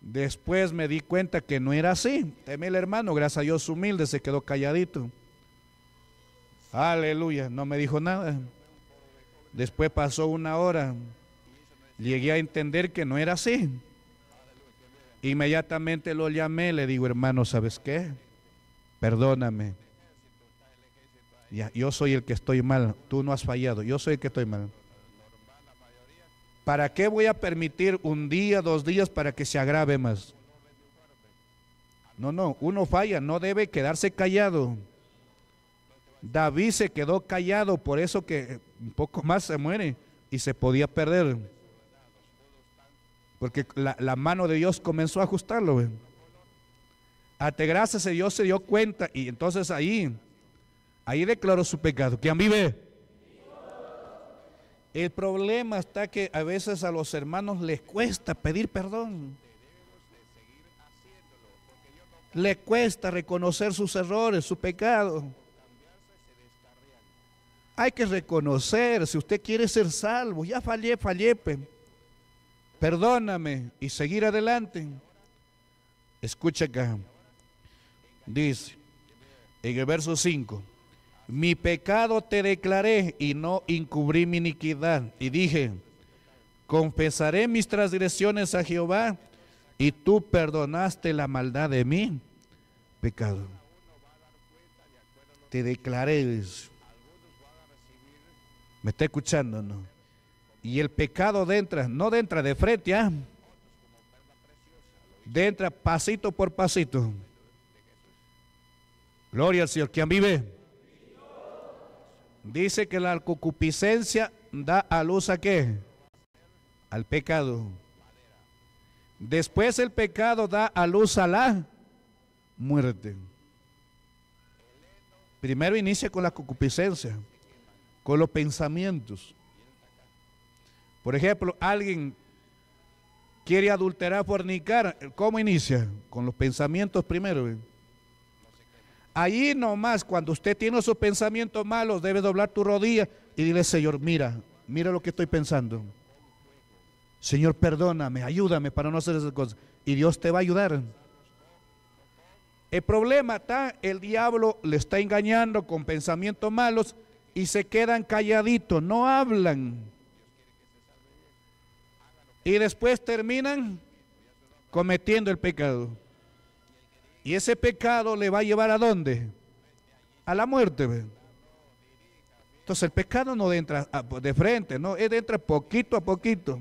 Después me di cuenta que no era así. Teme el hermano, gracias a Dios humilde, se quedó calladito. Aleluya, no me dijo nada. Después pasó una hora. Llegué a entender que no era así. Inmediatamente lo llamé, le digo, hermano, ¿sabes qué? Perdóname. Yo soy el que estoy mal, tú no has fallado, yo soy el que estoy mal. ¿Para qué voy a permitir un día, dos días para que se agrave más? No, no, uno falla, no debe quedarse callado. David se quedó callado, por eso que un poco más se muere y se podía perder. Porque la, mano de Dios comenzó a ajustarlo. Ante gracias a Dios se dio cuenta y entonces ahí, ahí declaró su pecado. ¿Quién vive? El problema está que a veces a los hermanos les cuesta pedir perdón. Les cuesta reconocer sus errores, su pecado. Hay que reconocer, si usted quiere ser salvo, ya fallé, fallé, perdóname y seguir adelante. Escucha acá. Dice en el verso 5 mi pecado te declaré y no encubrí mi iniquidad. Y dije, confesaré mis transgresiones a Jehová y tú perdonaste la maldad de mi pecado. Te declaré ¿Me está escuchando? No? Y el pecado entra, no entra de frente, ¿ah? entra pasito por pasito. Gloria al Señor. ¿Quién vive? Dice que la concupiscencia da a luz a qué? Al pecado. Después el pecado da a luz a la muerte. Primero inicia con la concupiscencia, con los pensamientos. Por ejemplo, alguien quiere adulterar, fornicar, ¿cómo inicia? Con los pensamientos primero. Ahí nomás, cuando usted tiene esos pensamientos malos, debe doblar tu rodilla y dile, Señor, mira, mira lo que estoy pensando. Señor, perdóname, ayúdame para no hacer esas cosas. Y Dios te va a ayudar. El problema está, el diablo le está engañando con pensamientos malos y se quedan calladitos, no hablan. Y después terminan cometiendo el pecado. Y ese pecado le va a llevar a dónde? A la muerte. Entonces el pecado no entra de frente, no, es entra poquito a poquito.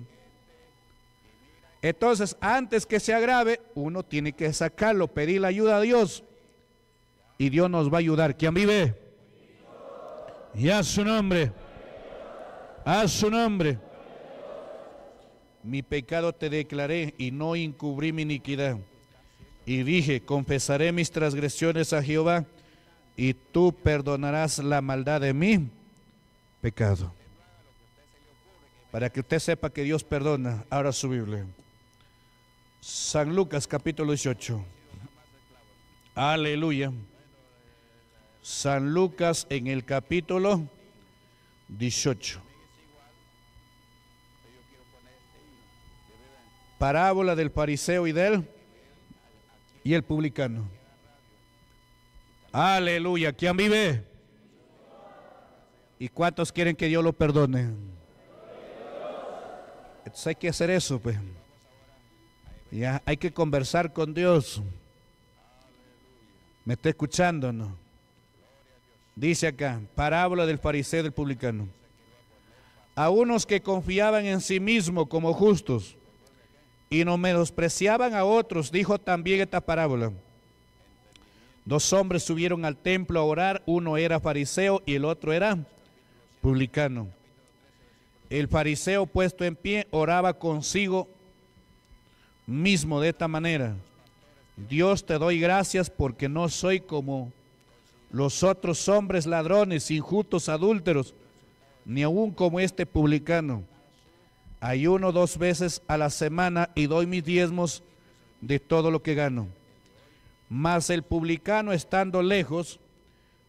Entonces, antes que se agrave, uno tiene que sacarlo, pedir la ayuda a Dios. Y Dios nos va a ayudar. ¿Quién vive? Y a su nombre. A su nombre. Mi pecado te declaré y no encubrí mi iniquidad. Y dije, confesaré mis transgresiones a Jehová y tú perdonarás la maldad de mi pecado. Para que usted sepa que Dios perdona, ahora su Biblia. San Lucas capítulo 18. Aleluya. San Lucas en el capítulo 18. Parábola del fariseo y del y el publicano. Aleluya. ¿Quién vive? ¿Y cuántos quieren que Dios lo perdone? Entonces hay que hacer eso, pues. Ya, hay que conversar con Dios. ¿Me está escuchando no? Dice acá, parábola del fariseo y del publicano. A unos que confiaban en sí mismos como justos y no menospreciaban a otros, dijo también esta parábola. Dos hombres subieron al templo a orar, uno era fariseo y el otro era publicano. El fariseo puesto en pie oraba consigo mismo de esta manera. Dios te doy gracias porque no soy como los otros hombres ladrones, injustos, adúlteros, ni aun como este publicano. Ayuno dos veces a la semana y doy mis diezmos de todo lo que gano. Mas el publicano, estando lejos,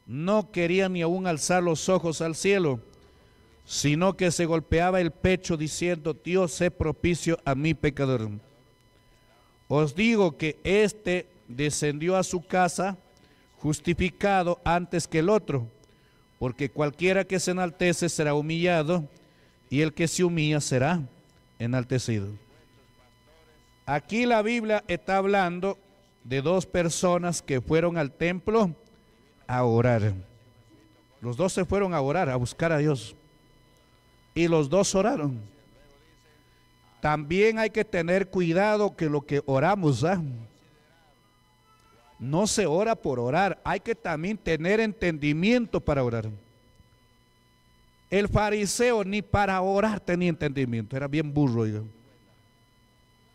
no quería ni aun alzar los ojos al cielo, sino que se golpeaba el pecho diciendo, Dios sé propicio a mi pecador. Os digo que éste descendió a su casa justificado antes que el otro, porque cualquiera que se enaltece será humillado, y el que se humilla será enaltecido. Aquí la Biblia está hablando de dos personas que fueron al templo a orar. Los dos se fueron a orar, a buscar a Dios. Y los dos oraron. También hay que tener cuidado que lo que oramos, ¿ah? no se ora por orar, hay que también tener entendimiento para orar. El fariseo ni para orar tenía entendimiento, era bien burro.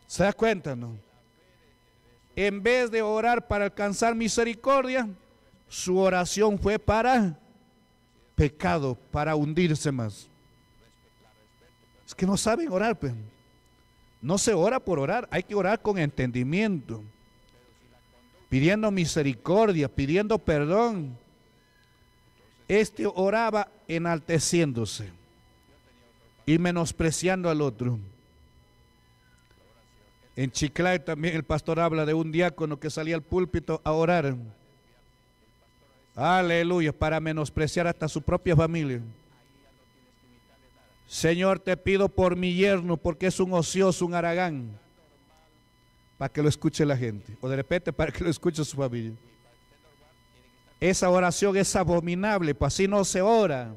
¿Se da cuenta, no? En vez de orar para alcanzar misericordia, su oración fue para pecado, para hundirse más. Es que no saben orar, pues. No se ora por orar, hay que orar con entendimiento, pidiendo misericordia, pidiendo perdón. Este oraba enalteciéndose y menospreciando al otro. En Chiclayo también el pastor habla de un diácono que salía al púlpito a orar. Aleluya, para menospreciar hasta su propia familia. Señor, te pido por mi yerno porque es un ocioso, un aragán. Para que lo escuche la gente. O de repente para que lo escuche su familia. Esa oración es abominable, pues así no se ora.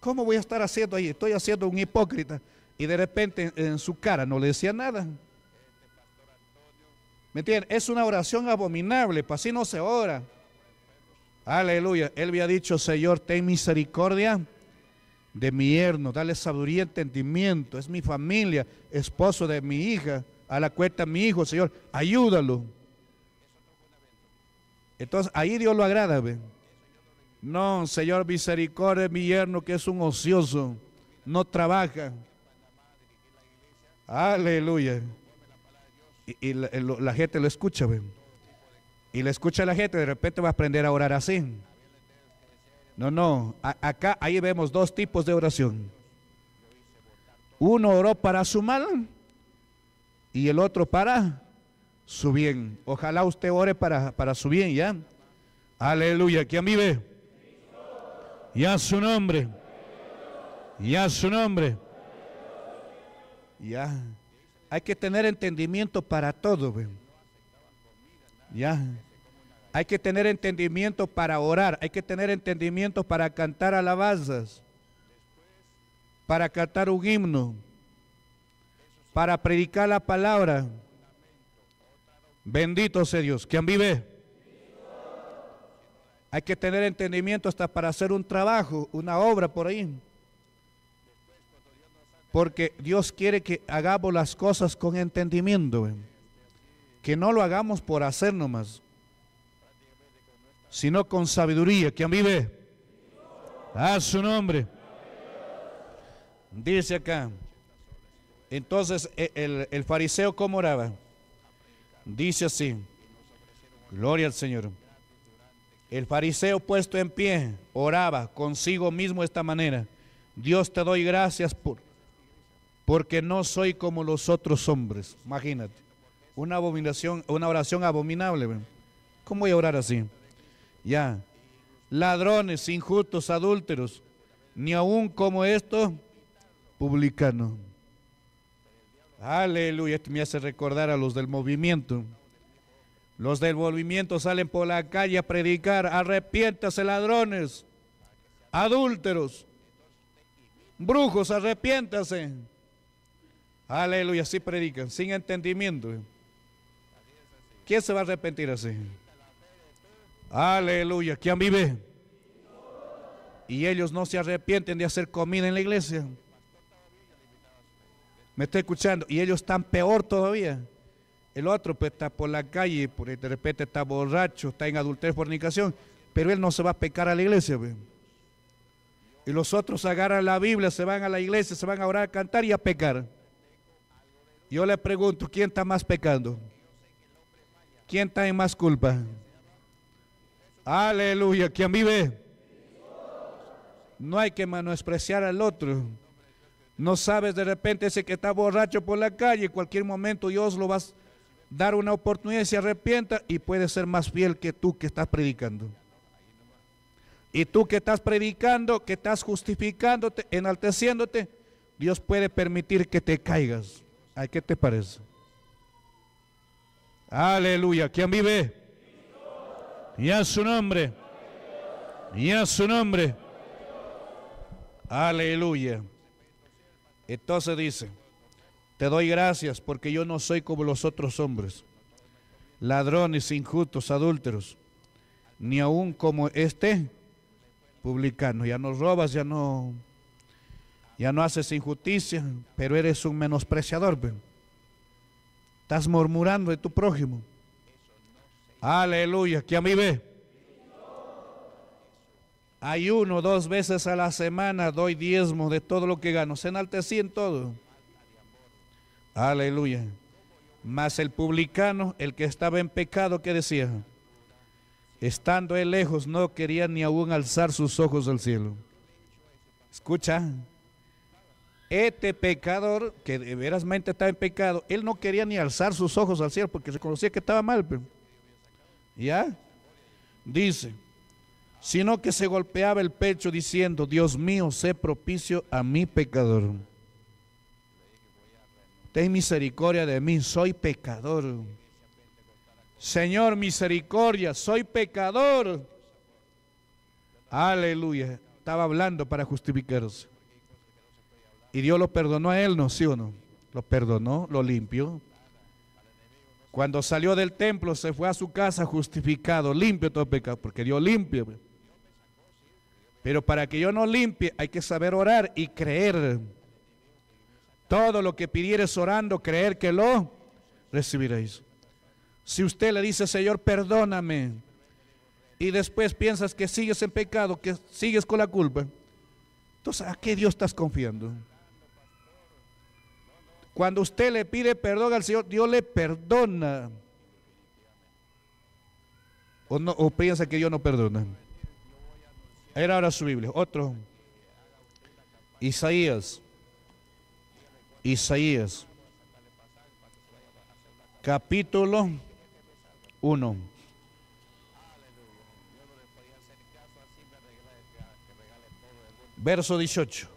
¿Cómo voy a estar haciendo ahí? Estoy haciendo un hipócrita. Y de repente en, su cara no le decía nada. ¿Me entienden? Es una oración abominable, pues así no se ora. Aleluya. Él había dicho, Señor, ten misericordia de mi yerno, dale sabiduría y entendimiento. Es mi familia, esposo de mi hija, a la cuenta mi hijo, Señor, ayúdalo. Entonces ahí Dios lo agrada, ¿ve? No, Señor, misericordia mi yerno que es un ocioso, no trabaja. Aleluya. Y, la, gente lo escucha, ¿ve? Y le escucha a la gente, de repente va a aprender a orar así. No, no, acá ahí vemos dos tipos de oración. Uno oró para su mal y el otro para su bien. Ojalá usted ore para, para su bien, ¿ya? Aleluya, ¿quién vive? Ya su nombre. Ya su nombre. Ya. Hay que tener entendimiento para todo, Ya. Hay que tener entendimiento para orar, hay que tener entendimiento para cantar alabanzas, para cantar un himno, para predicar la palabra. Bendito sea Dios. ¿Quién vive? Hay que tener entendimiento hasta para hacer un trabajo, una obra por ahí. Porque Dios quiere que hagamos las cosas con entendimiento. Que no lo hagamos por hacer nomás sino con sabiduría. ¿Quién vive? A su nombre. Dice acá. Entonces, e, el, fariseo, ¿cómo oraba? Dice así. Gloria al Señor. El fariseo puesto en pie oraba consigo mismo de esta manera. Dios te doy gracias por, porque no soy como los otros hombres. Imagínate. Una abominación, una oración abominable. ¿Cómo voy a orar así? Ya. Ladrones, injustos, adúlteros, ni aún como esto, publicano. Aleluya, esto me hace recordar a los del movimiento. Los del movimiento salen por la calle a predicar, arrepiéntase ladrones, adúlteros, brujos, arrepiéntase. Aleluya, así predican, sin entendimiento. ¿Quién se va a arrepentir así? Aleluya. ¿Quién vive? Y ellos no se arrepienten de hacer comida en la iglesia. ¿Me está escuchando? Y ellos están peor todavía. El otro pues está por la calle, por de repente está borracho, está en adulterio, fornicación, pero él no se va a pecar a la iglesia. ¿ve? Y los otros agarran la Biblia, se van a la iglesia, se van a orar, a cantar y a pecar. Yo le pregunto, ¿quién está más pecando? ¿Quién está en más culpa? Aleluya, ¿quién vive? No hay que menospreciar al otro. No sabes de repente ese que está borracho por la calle, cualquier momento Dios lo va a dar una oportunidad y se arrepienta y puede ser más fiel que tú que estás predicando. Y tú que estás predicando, que estás justificándote, enalteciéndote, Dios puede permitir que te caigas. ¿A qué te parece? Aleluya. ¿Quién vive? Y a su nombre. Y a su nombre. Aleluya. Entonces dice, te doy gracias porque yo no soy como los otros hombres, ladrones, injustos, adúlteros, ni aún como este publicano. Ya no robas, ya no, ya no haces injusticia, pero eres un menospreciador. Estás murmurando de tu prójimo. Aleluya, que a mí ve. Ayuno dos veces a la semana, doy diezmo de todo lo que gano. Se enaltecí en todo. Aleluya. Mas el publicano, el que estaba en pecado, ¿qué decía? Estando él lejos, no quería ni aún alzar sus ojos al cielo. Escucha. Este pecador, que de verasmente estaba en pecado, él no quería ni alzar sus ojos al cielo porque reconocía que estaba mal. ¿Ya? Dice sino que se golpeaba el pecho diciendo, Dios mío, sé propicio a mi pecador. Ten misericordia de mí, soy pecador. Señor, misericordia, soy pecador. Aleluya. Estaba hablando para justificarse. Y Dios lo perdonó a él, ¿no? ¿Sí o no? Lo perdonó, lo limpió. Cuando salió del templo, se fue a su casa justificado, limpio todo pecado, porque Dios limpia. Pero para que yo no limpie, hay que saber orar y creer. Todo lo que pidieres orando, creer que lo recibiréis. Si usted le dice, Señor, perdóname, y después piensas que sigues en pecado, que sigues con la culpa, entonces, ¿a qué Dios estás confiando? Cuando usted le pide perdón al Señor, Dios le perdona. ¿O, no, o piensa que Dios no perdona? Era ahora su Biblia. Otro. Isaías. Isaías. Capítulo 1. Verso 18.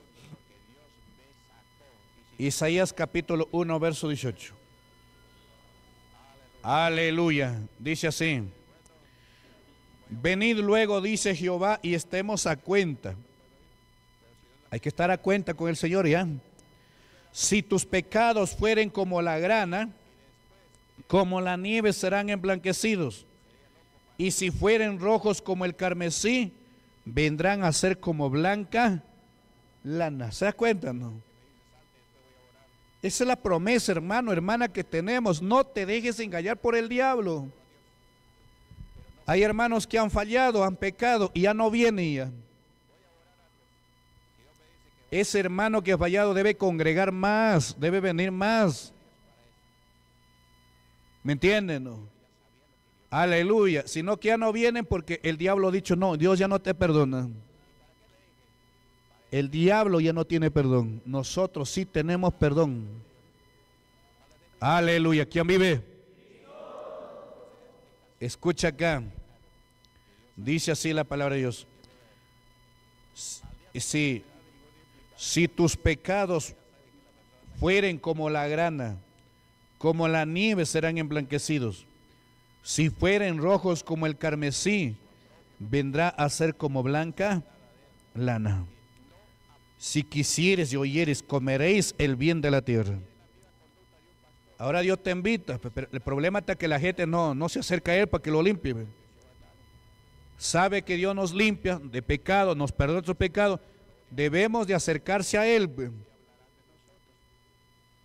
Isaías capítulo 1, verso 18. Aleluya. Dice así. Venid luego, dice Jehová, y estemos a cuenta. Hay que estar a cuenta con el Señor ya. Si tus pecados fueren como la grana, como la nieve serán emblanquecidos. Y si fueren rojos como el carmesí, vendrán a ser como blanca lana. ¿Se da cuenta? No. Esa es la promesa, hermano, hermana, que tenemos. No te dejes engañar por el diablo. Hay hermanos que han fallado, han pecado y ya no vienen ya. Ese hermano que ha fallado debe congregar más, debe venir más. ¿Me entienden? Aleluya. Sino que ya no vienen porque el diablo ha dicho, no, Dios ya no te perdona. El diablo ya no tiene perdón. Nosotros sí tenemos perdón. Aleluya. ¿Quién vive? Escucha acá. Dice así la palabra de Dios. Si, si tus pecados fueren como la grana, como la nieve serán emblanquecidos. Si fueren rojos como el carmesí, vendrá a ser como blanca lana. Si quisieres y oyeres, comeréis el bien de la tierra. Ahora Dios te invita, pero el problema está que la gente no, no se acerca a Él para que lo limpie. Sabe que Dios nos limpia de pecado, nos perdona nuestro pecado. Debemos de acercarse a Él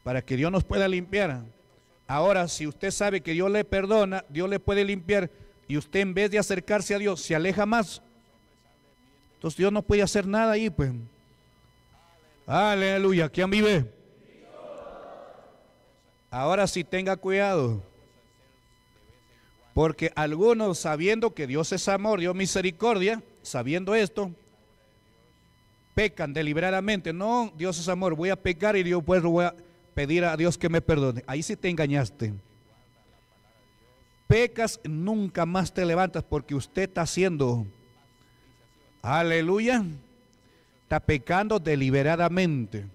para que Dios nos pueda limpiar. Ahora, si usted sabe que Dios le perdona, Dios le puede limpiar, y usted en vez de acercarse a Dios se aleja más, entonces Dios no puede hacer nada ahí, pues. Aleluya, ¿quién vive? Ahora sí tenga cuidado. Porque algunos sabiendo que Dios es amor, Dios misericordia, sabiendo esto, pecan deliberadamente. No, Dios es amor, voy a pecar y Dios pues voy a pedir a Dios que me perdone. Ahí sí te engañaste. Pecas, nunca más te levantas porque usted está haciendo, aleluya, está pecando deliberadamente.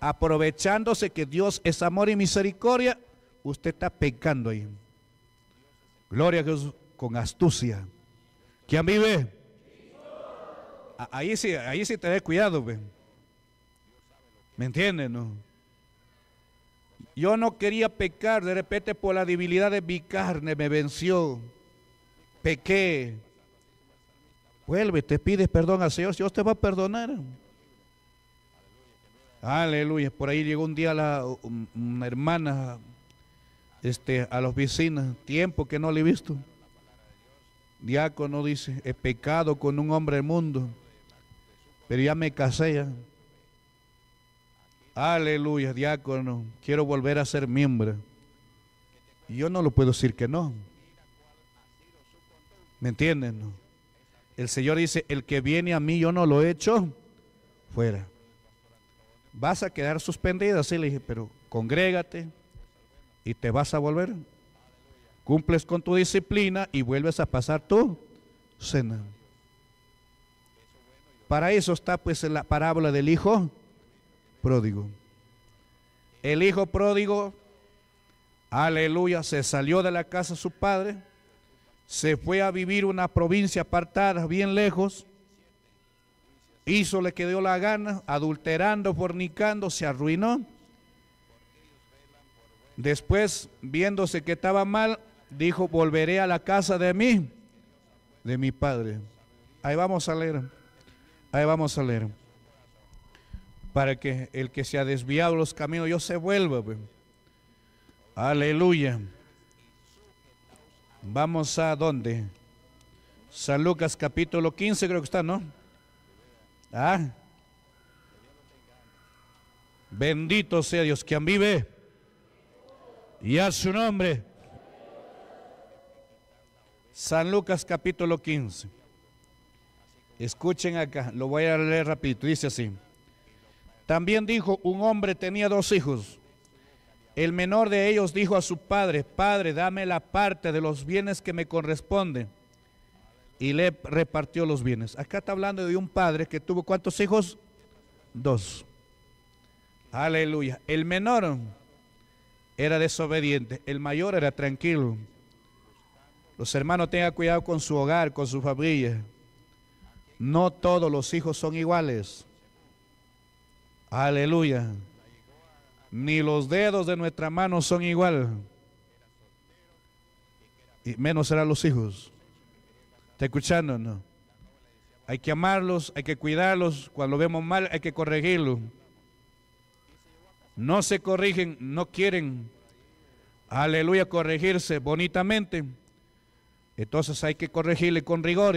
Aprovechándose que Dios es amor y misericordia, usted está pecando ahí. Gloria a Dios con astucia. ¿Quién vive? Ahí sí, ahí sí te cuidado, ¿Me entiendes, no? Yo no quería pecar, de repente por la debilidad de mi carne me venció. Pequé. Vuelve, te pides perdón al Señor, Dios te va a perdonar. Aleluya. Por ahí llegó un día la, una hermana este, a los vecinos, tiempo que no le he visto. Diácono dice, he pecado con un hombre del mundo, pero ya me casé ya. Aleluya, diácono, quiero volver a ser miembro. Y yo no lo puedo decir que no. ¿Me entienden? El Señor dice, el que viene a mí yo no lo he hecho, fuera. Vas a quedar suspendida, así le dije, pero congrégate, y te vas a volver. Cumples con tu disciplina y vuelves a pasar tu cena. Para eso está pues la parábola del hijo pródigo. El hijo pródigo, aleluya, se salió de la casa de su padre, se fue a vivir una provincia apartada, bien lejos, hizo le que dio la gana, adulterando, fornicando, se arruinó Después, viéndose que estaba mal, dijo, volveré a la casa de mí, de mi padre. Ahí vamos a leer, ahí vamos a leer. Para que el que se ha desviado los caminos, yo se vuelva. Pues. Aleluya. Vamos a dónde? San Lucas capítulo 15 creo que está, ¿no? Ah. Bendito sea Dios, quien vive y a su nombre. San Lucas capítulo 15. Escuchen acá, lo voy a leer rapidito. Dice así. También dijo, un hombre tenía dos hijos. El menor de ellos dijo a su padre, Padre, dame la parte de los bienes que me corresponden. Y le repartió los bienes. Acá está hablando de un padre que tuvo cuántos hijos? Dos. Aleluya. El menor era desobediente, el mayor era tranquilo. Los hermanos tengan cuidado con su hogar, con su familia. No todos los hijos son iguales. Aleluya. Ni los dedos de nuestra mano son igual. Y menos serán los hijos. ¿Está escuchando? No. Hay que amarlos, hay que cuidarlos. Cuando vemos mal, hay que corregirlos no se corrigen, no quieren, aleluya, corregirse bonitamente, entonces hay que corregirle con rigor.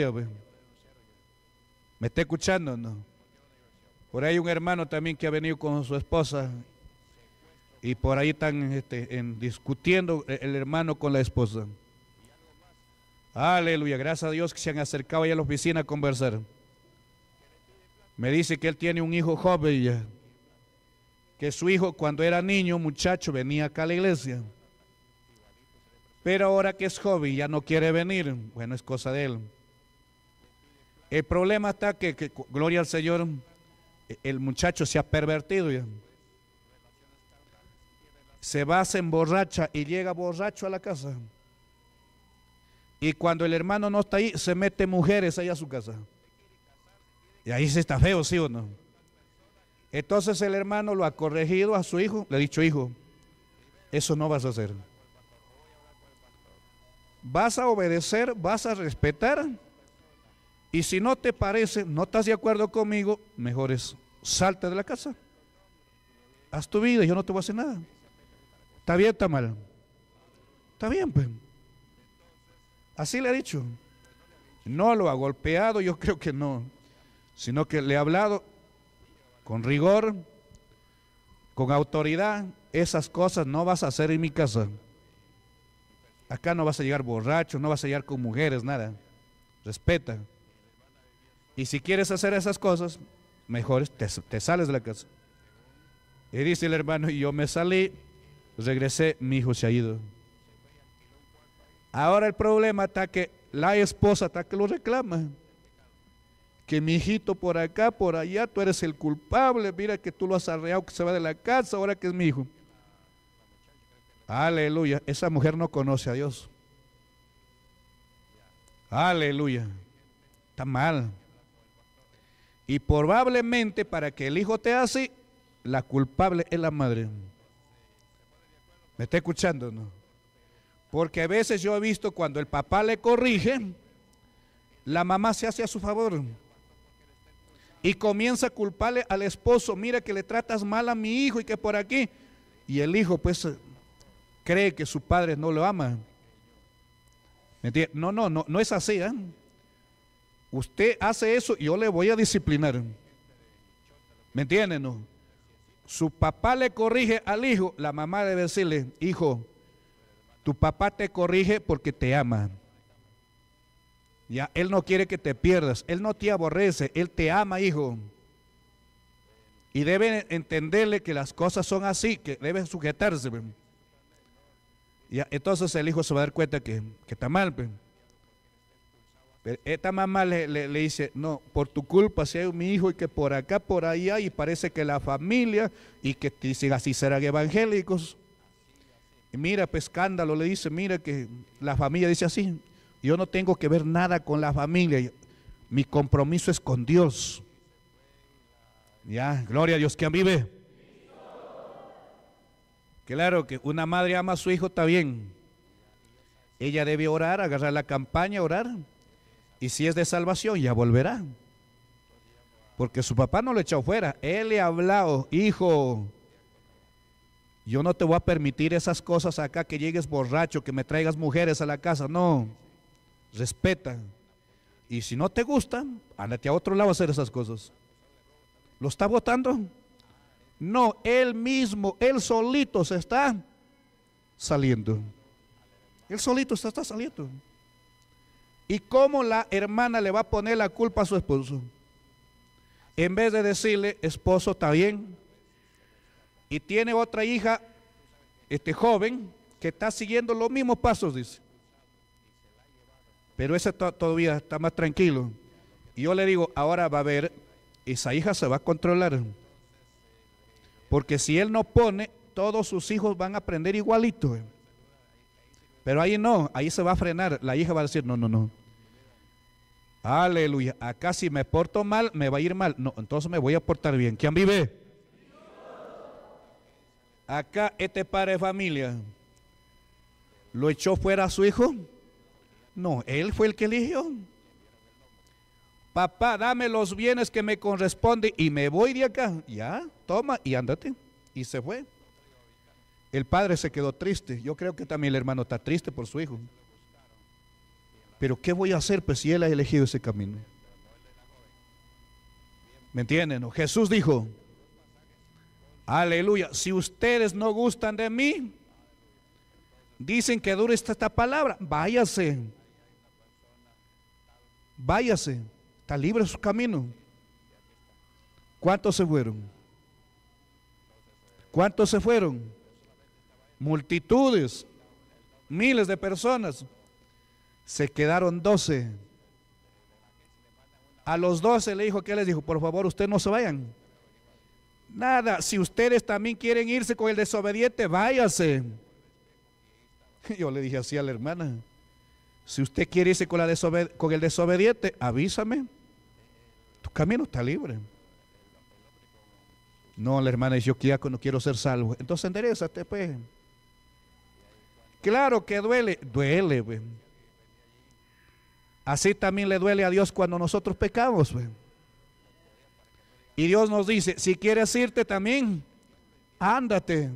¿Me está escuchando? No. Por ahí un hermano también que ha venido con su esposa y por ahí están este, en, discutiendo el hermano con la esposa. Aleluya, gracias a Dios que se han acercado allá a la oficina a conversar. Me dice que él tiene un hijo joven ya que su hijo cuando era niño, muchacho, venía acá a la iglesia. Pero ahora que es joven ya no quiere venir, bueno, es cosa de él. El problema está que, gloria al Señor, el muchacho se ha pervertido ya. Se va, se emborracha y llega borracho a la casa. Y cuando el hermano no está ahí, se mete mujeres ahí a su casa. Y ahí se está feo, ¿sí o no? Entonces el hermano lo ha corregido a su hijo, le ha dicho, hijo, eso no vas a hacer. Vas a obedecer, vas a respetar. Y si no te parece, no estás de acuerdo conmigo, mejor es salte de la casa. Haz tu vida, yo no te voy a hacer nada. ¿Está bien, está mal? Está bien, pues. Así le ha dicho. No lo ha golpeado, yo creo que no, sino que le ha hablado con rigor, con autoridad. Esas cosas no vas a hacer en mi casa. Acá no vas a llegar borracho, no vas a llegar con mujeres, nada. Respeta. Y si quieres hacer esas cosas, mejor te, sales de la casa. Y dice el hermano, y yo me salí, regresé, mi hijo se ha ido. Ahora el problema está que la esposa está que lo reclama. Que mi hijito por acá, por allá, tú eres el culpable. Mira que tú lo has arreado que se va de la casa, ahora que es mi hijo. Aleluya. Esa mujer no conoce a Dios. Aleluya. Está mal. Y probablemente para que el hijo te así, la culpable es la madre. ¿Me está escuchando? No? Porque a veces yo he visto cuando el papá le corrige, la mamá se hace a su favor. Y comienza a culparle al esposo, mira que le tratas mal a mi hijo y que por aquí. Y el hijo pues cree que su padre no lo ama. No, no, no, no es así. ¿eh? Usted hace eso y yo le voy a disciplinar. ¿Me entiende? No. Su papá le corrige al hijo, la mamá debe decirle, hijo, tu papá te corrige porque te ama. Ya, él no quiere que te pierdas, él no te aborrece, él te ama, hijo. Y debe entenderle que las cosas son así, que debe sujetarse. Ya, entonces el hijo se va a dar cuenta que, está mal. Pero esta mamá le, le, dice, no, por tu culpa si hay mi hijo y que por acá, por allá, y parece que la familia, y que dicen así serán evangélicos. Y mira, pues escándalo, le dice, mira que la familia dice así, yo no tengo que ver nada con la familia, mi compromiso es con Dios. Ya, gloria a Dios, ¿quién vive? Claro que una madre ama a su hijo, está bien. Ella debe orar, agarrar la campaña, orar. Y si es de salvación, ya volverá. Porque su papá no lo echó fuera. Él le ha hablado, hijo, yo no te voy a permitir esas cosas acá, que llegues borracho, que me traigas mujeres a la casa. No, respeta. Y si no te gusta, ándate a otro lado a hacer esas cosas. ¿Lo está votando? No, él mismo, él solito se está saliendo. Él solito se está saliendo. ¿Y cómo la hermana le va a poner la culpa a su esposo? En vez de decirle, esposo, está bien, y tiene otra hija, este joven, que está siguiendo los mismos pasos, dice. Pero ese todavía está más tranquilo. Y yo le digo, ahora va a ver, esa hija se va a controlar. Porque si él no pone, todos sus hijos van a aprender igualito. Pero ahí no, ahí se va a frenar. La hija va a decir, no, no, no. Aleluya. Acá si me porto mal, me va a ir mal. No, entonces me voy a portar bien. ¿Quién vive? acá este padre de familia lo echó fuera a su hijo. No, él fue el que eligió. Papá, dame los bienes que me corresponden y me voy de acá. Ya, toma y ándate. Y se fue. El padre se quedó triste. Yo creo que también el hermano está triste por su hijo. Pero ¿qué voy a hacer pues si él ha elegido ese camino? ¿Me entienden? Jesús dijo, Aleluya. Si ustedes no gustan de mí, dicen que dura esta, palabra, váyase. Váyase. Está libre su camino. ¿Cuántos se fueron? ¿Cuántos se fueron? Multitudes, miles de personas. Se quedaron doce. A los doce le dijo, ¿qué les dijo? Por favor, ustedes no se vayan. Nada, si ustedes también quieren irse con el desobediente, váyase. Yo le dije así a la hermana, si usted quiere irse con, el desobediente, avísame. Tu camino está libre. No, la hermana dice, yo ya no quiero ser salvo. Entonces enderezate, pues. Claro que duele, duele, pues. Así también le duele a Dios cuando nosotros pecamos, pues. Y Dios nos dice, si quieres irte también, ándate.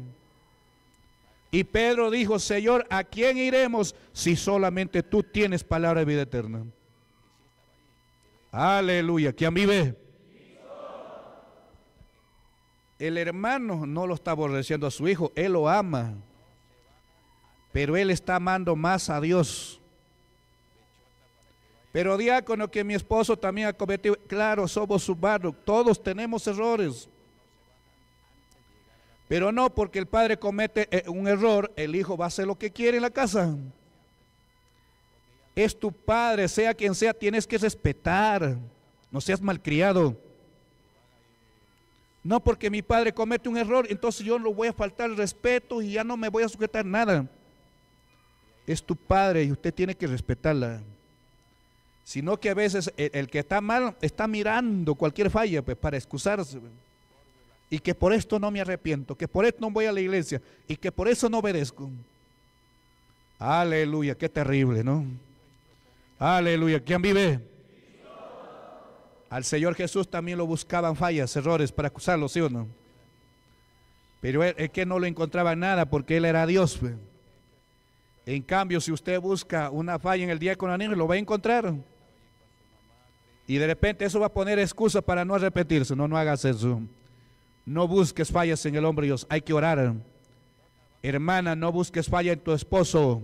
Y Pedro dijo, Señor, ¿a quién iremos si solamente tú tienes palabra de vida eterna? Aleluya, ¿quién vive? El hermano no lo está aborreciendo a su hijo, él lo ama, pero él está amando más a Dios. Pero diácono que mi esposo también ha cometido, claro, somos humanos, todos tenemos errores. Pero no porque el padre comete eh, un error, el hijo va a hacer lo que quiere en la casa. Es tu padre, sea quien sea, tienes que respetar. No seas malcriado. No porque mi padre comete un error, entonces yo no voy a faltar respeto y ya no me voy a sujetar nada. Es tu padre y usted tiene que respetarla sino que a veces el, que está mal está mirando cualquier falla pues, para excusarse. Y que por esto no me arrepiento, que por esto no voy a la iglesia y que por eso no obedezco. Aleluya, qué terrible, ¿no? Aleluya, ¿quién vive? Al Señor Jesús también lo buscaban fallas, errores para acusarlo, ¿sí o no? Pero es que no lo encontraba nada porque él era Dios. Pues. En cambio, si usted busca una falla en el día con niña, lo va a encontrar. Y de repente eso va a poner excusa para no arrepentirse. No, no hagas eso. No busques fallas en el hombre Dios. Hay que orar. Hermana, no busques falla en tu esposo.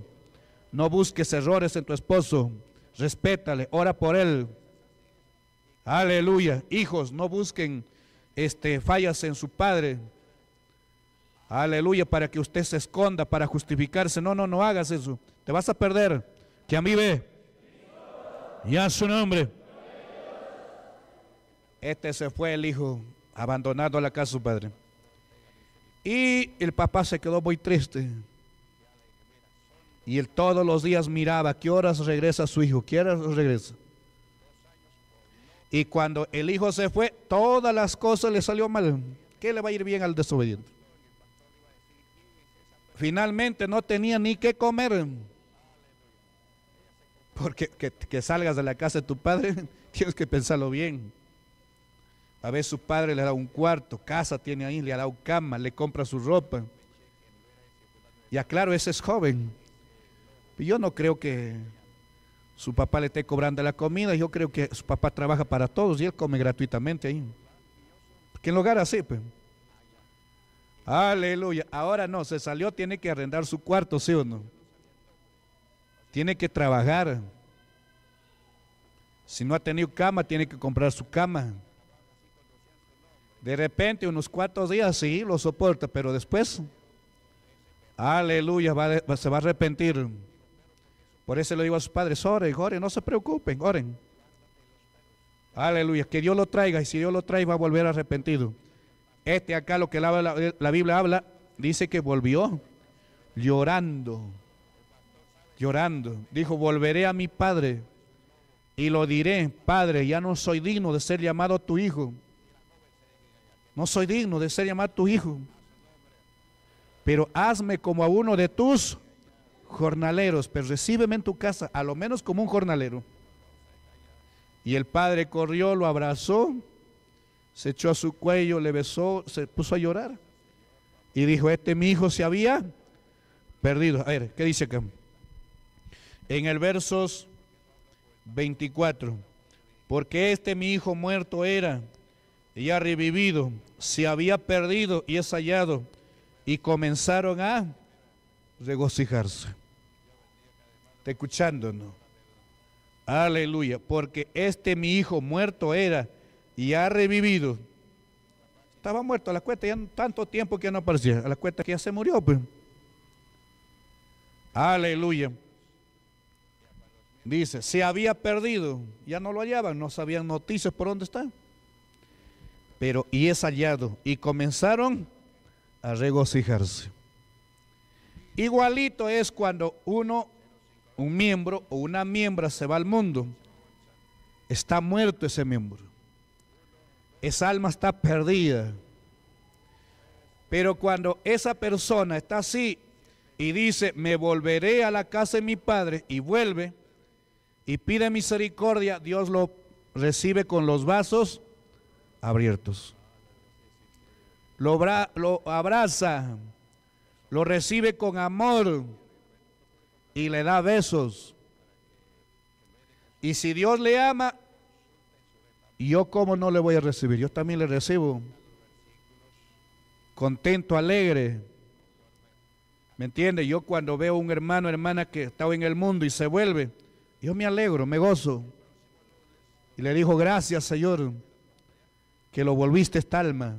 No busques errores en tu esposo. Respétale, ora por él. Aleluya. Hijos, no busquen este, fallas en su padre. Aleluya, para que usted se esconda, para justificarse. No, no, no hagas eso. Te vas a perder. Que a mí ve. Ya su nombre. Este se fue el hijo, abandonado la casa de su padre. Y el papá se quedó muy triste. Y él todos los días miraba qué horas regresa su hijo, qué horas regresa. Y cuando el hijo se fue, todas las cosas le salió mal. ¿Qué le va a ir bien al desobediente? Finalmente no tenía ni qué comer. Porque que, que salgas de la casa de tu padre, tienes que pensarlo bien. A veces su padre le da un cuarto, casa tiene ahí, le ha dado cama, le compra su ropa. Ya claro, ese es joven. Yo no creo que su papá le esté cobrando la comida, yo creo que su papá trabaja para todos y él come gratuitamente ahí. Porque en lugar así, pues. Aleluya. Ahora no, se salió, tiene que arrendar su cuarto, ¿sí o no? Tiene que trabajar. Si no ha tenido cama, tiene que comprar su cama. De repente, unos cuantos días sí lo soporta, pero después, aleluya, se va a arrepentir. Por eso le digo a sus padres, oren, oren, no se preocupen, oren. Aleluya, que Dios lo traiga y si Dios lo trae va a volver arrepentido. Este acá lo que la, la Biblia habla, dice que volvió llorando, llorando. Dijo, volveré a mi padre y lo diré, Padre, ya no soy digno de ser llamado tu hijo no soy digno de ser llamado tu hijo. Pero hazme como a uno de tus jornaleros, pero recíbeme en tu casa, a lo menos como un jornalero. Y el padre corrió, lo abrazó, se echó a su cuello, le besó, se puso a llorar. Y dijo, este mi hijo se había perdido. A ver, ¿qué dice acá? En el versos 24, porque este mi hijo muerto era y ha revivido, se había perdido y es hallado, y comenzaron a regocijarse. ¿Está escuchándonos? Aleluya, porque este mi hijo muerto era y ha revivido. Estaba muerto a la cuenta, ya tanto tiempo que no aparecía, a la cuenta que ya se murió. Pues. Aleluya. Dice, se había perdido, ya no lo hallaban, no sabían noticias por dónde está pero y es hallado. Y comenzaron a regocijarse. Igualito es cuando uno, un miembro o una miembra se va al mundo. Está muerto ese miembro. Esa alma está perdida. Pero cuando esa persona está así y dice, me volveré a la casa de mi padre y vuelve y pide misericordia, Dios lo recibe con los vasos abiertos. Lo, abraza, lo recibe con amor y le da besos. Y si Dios le ama, yo cómo no le voy a recibir, yo también le recibo. Contento, alegre. ¿Me entiende? Yo cuando veo un hermano, hermana que estaba en el mundo y se vuelve, yo me alegro, me gozo. Y le dijo, gracias Señor, que lo volviste esta alma.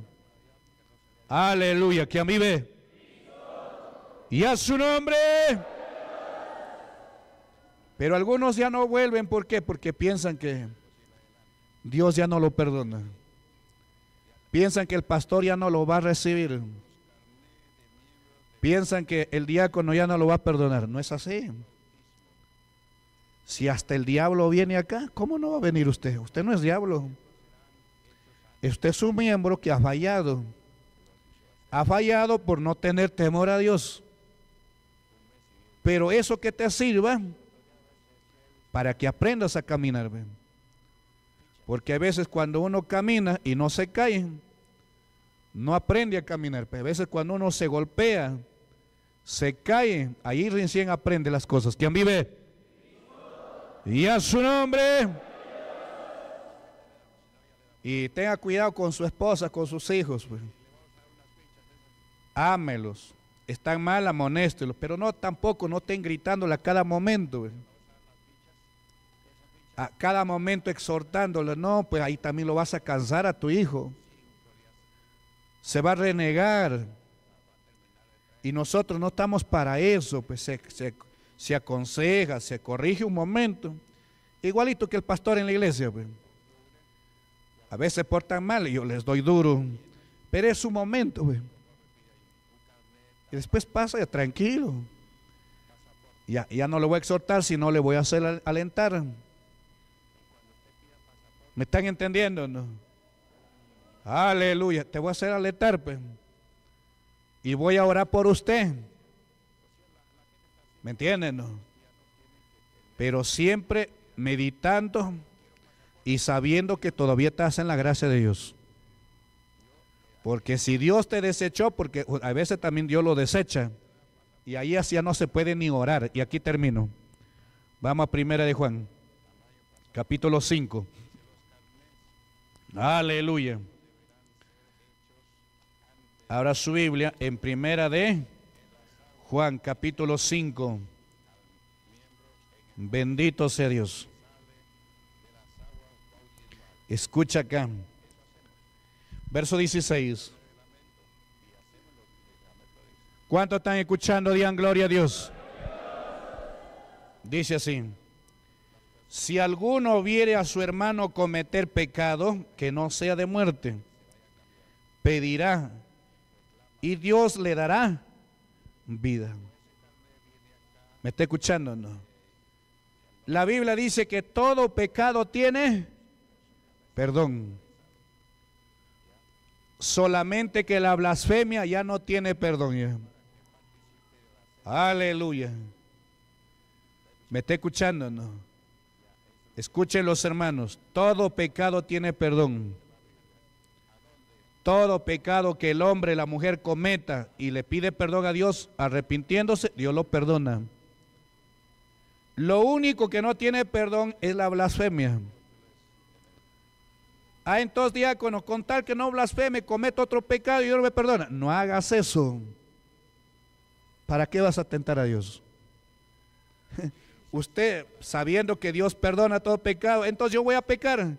Aleluya, que a mí ve. Y a su nombre. Pero algunos ya no vuelven, ¿por qué? Porque piensan que Dios ya no lo perdona. Piensan que el pastor ya no lo va a recibir. Piensan que el diácono ya no lo va a perdonar. No es así. Si hasta el diablo viene acá, ¿cómo no va a venir usted? Usted no es diablo. Usted es un miembro que ha fallado. Ha fallado por no tener temor a Dios. Pero eso que te sirva para que aprendas a caminar. Porque a veces cuando uno camina y no se cae, no aprende a caminar. Pero a veces cuando uno se golpea, se cae, ahí recién aprende las cosas. ¿Quién vive? Y a su nombre. Y tenga cuidado con su esposa, con sus hijos. Pues. Ámelos. Están mal, amonéstelos. Pero no tampoco, no estén gritándole a cada momento. Pues. A cada momento exhortándole. No, pues ahí también lo vas a cansar a tu hijo. Se va a renegar. Y nosotros no estamos para eso. Pues se, se aconseja, se corrige un momento. Igualito que el pastor en la iglesia. Pues. A veces portan mal y yo les doy duro. Pero es un momento. Pues. Y después pasa ya tranquilo. Ya, ya no le voy a exhortar, sino le voy a hacer alentar. ¿Me están entendiendo? No? Aleluya. Te voy a hacer alentar. Pues. Y voy a orar por usted. ¿Me entienden? No? Pero siempre meditando y sabiendo que todavía estás en la gracia de Dios. Porque si Dios te desechó, porque a veces también Dios lo desecha, y ahí ya no se puede ni orar. Y aquí termino. Vamos a primera de Juan, capítulo 5. Aleluya. Ahora su Biblia en primera de Juan capítulo 5. Bendito sea Dios. Escucha acá. Verso 16. ¿Cuántos están escuchando? Digan gloria a Dios. Dice así. Si alguno viere a su hermano cometer pecado que no sea de muerte, pedirá y Dios le dará vida. ¿Me está escuchando no? La Biblia dice que todo pecado tiene perdón. Solamente que la blasfemia ya no tiene perdón. Aleluya. ¿Me está escuchando no? Escuchen los hermanos, todo pecado tiene perdón. Todo pecado que el hombre, la mujer cometa y le pide perdón a Dios arrepintiéndose, Dios lo perdona. Lo único que no tiene perdón es la blasfemia. Ah, entonces diácono, con tal que no blasfeme, comete otro pecado y Dios me perdona. No hagas eso. ¿Para qué vas a tentar a Dios? Usted, sabiendo que Dios perdona todo pecado, entonces yo voy a pecar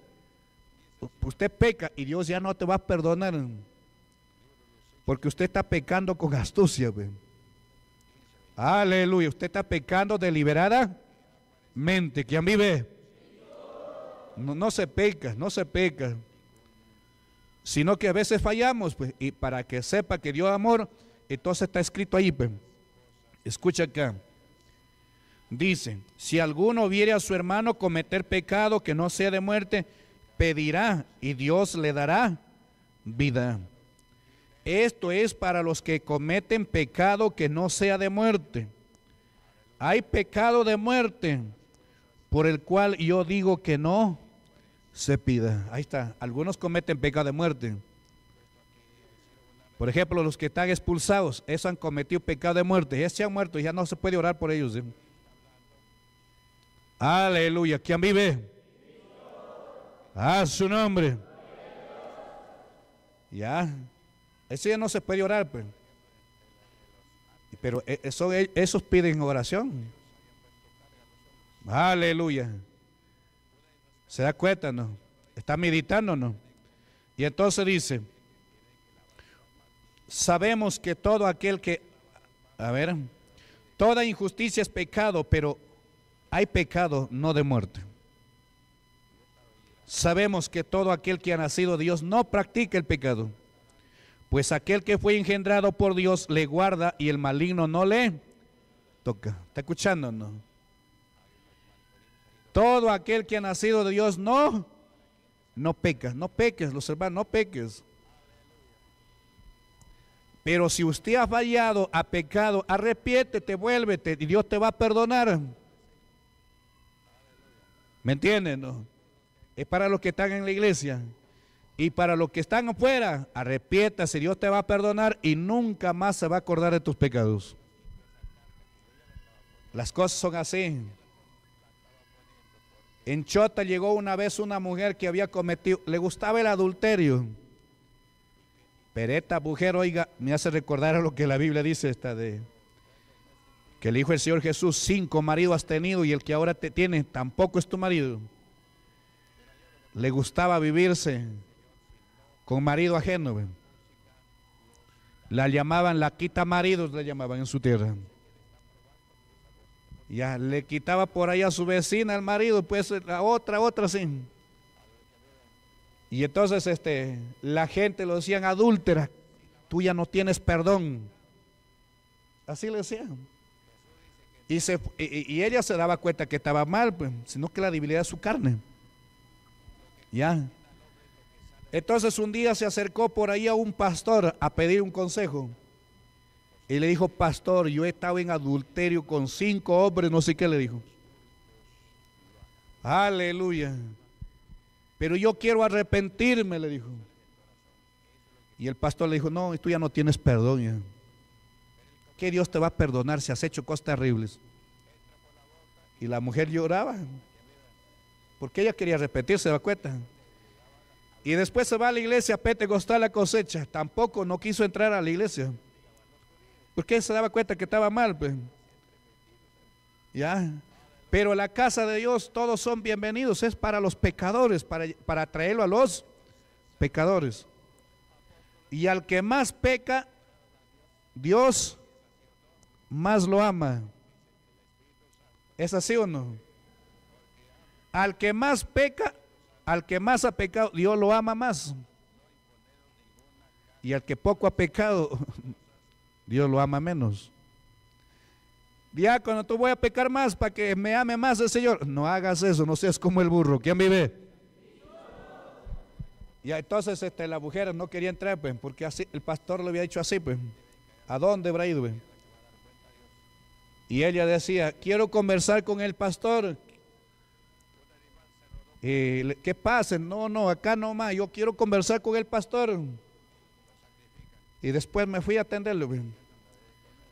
usted peca y Dios ya no te va a perdonar. Porque usted está pecando con astucia. Aleluya. Usted está pecando deliberadamente. ¿Quién vive? No, se peca, no se peca. Sino que a veces fallamos. Pues, y para que sepa que Dios amor, entonces está escrito ahí. Pues. Escucha acá. Dice, si alguno viere a su hermano cometer pecado que no sea de muerte, pedirá y Dios le dará vida. Esto es para los que cometen pecado que no sea de muerte. Hay pecado de muerte por el cual yo digo que no se pida. Ahí está. Algunos cometen pecado de muerte. Por ejemplo, los que están expulsados, esos han cometido pecado de muerte, ya se han muerto, ya no se puede orar por ellos. ¿eh? Aleluya, ¿quién vive? A su nombre. Ya, eso ya no se puede orar, pues. Pero e, eso, e, esos piden oración. Aleluya. ¿Se da cuenta, no? Está meditando, no? Y entonces dice, sabemos que todo aquel que, a ver, toda injusticia es pecado, pero hay pecado no de muerte. Sabemos que todo aquel que ha nacido de Dios no practica el pecado, pues aquel que fue engendrado por Dios le guarda y el maligno no le toca. ¿Está escuchando? No. Todo aquel que ha nacido de Dios no, no peca, no peques, los hermanos, no peques. Pero si usted ha fallado, ha pecado, arrepiéntete, vuélvete y Dios te va a perdonar. ¿Me entienden? Es para los que están en la iglesia. Y para los que están afuera, arrepiéntase, Dios te va a perdonar y nunca más se va a acordar de tus pecados. Las cosas son así. En Chota llegó una vez una mujer que había cometido, le gustaba el adulterio. Pero esta mujer, oiga, me hace recordar a lo que la Biblia dice esta de que el Hijo del Señor Jesús, cinco maridos has tenido y el que ahora te tiene tampoco es tu marido. Le gustaba vivirse con marido ajeno. La llamaban la quita maridos, la llamaban en su tierra. Ya le quitaba por ahí a su vecina el marido, pues la otra, otra sí. Y entonces este, la gente lo decían adúltera, tú ya no tienes perdón. Así le decían. Y, se, y, ella se daba cuenta que estaba mal, pues, sino que la debilidad de su carne. Ya. Entonces un día se acercó por ahí a un pastor a pedir un consejo. Y le dijo, pastor, yo he estado en adulterio con cinco hombres, no sé qué le dijo. Aleluya. Pero yo quiero arrepentirme, le dijo. Y el pastor le dijo, no, tú ya no tienes perdón. ¿Qué Dios te va a perdonar si has hecho cosas terribles? Y la mujer lloraba. Porque ella quería arrepentirse, ¿se da cuenta? Y después se va a la iglesia a la cosecha. Tampoco no quiso entrar a la iglesia. Porque se daba cuenta que estaba mal, pues. Ya. Pero la casa de Dios todos son bienvenidos, es para los pecadores, para, para traerlo a los pecadores. Y al que más peca, Dios más lo ama. ¿Es así o no? Al que más peca, al que más ha pecado, Dios lo ama más. Y al que poco ha pecado, Dios lo ama menos. Diácono, tú voy a pecar más para que me ame más el Señor. No hagas eso, no seas como el burro. ¿Quién vive? Y entonces este, la mujer no quería entrar, pues, porque así, el pastor le había dicho así, pues. ¿A dónde habrá ido? Pues? Y ella decía, quiero conversar con el pastor. ¿Qué pasa? No, no, acá no más. Yo quiero conversar con el pastor. Y después me fui a atenderlo. Pues.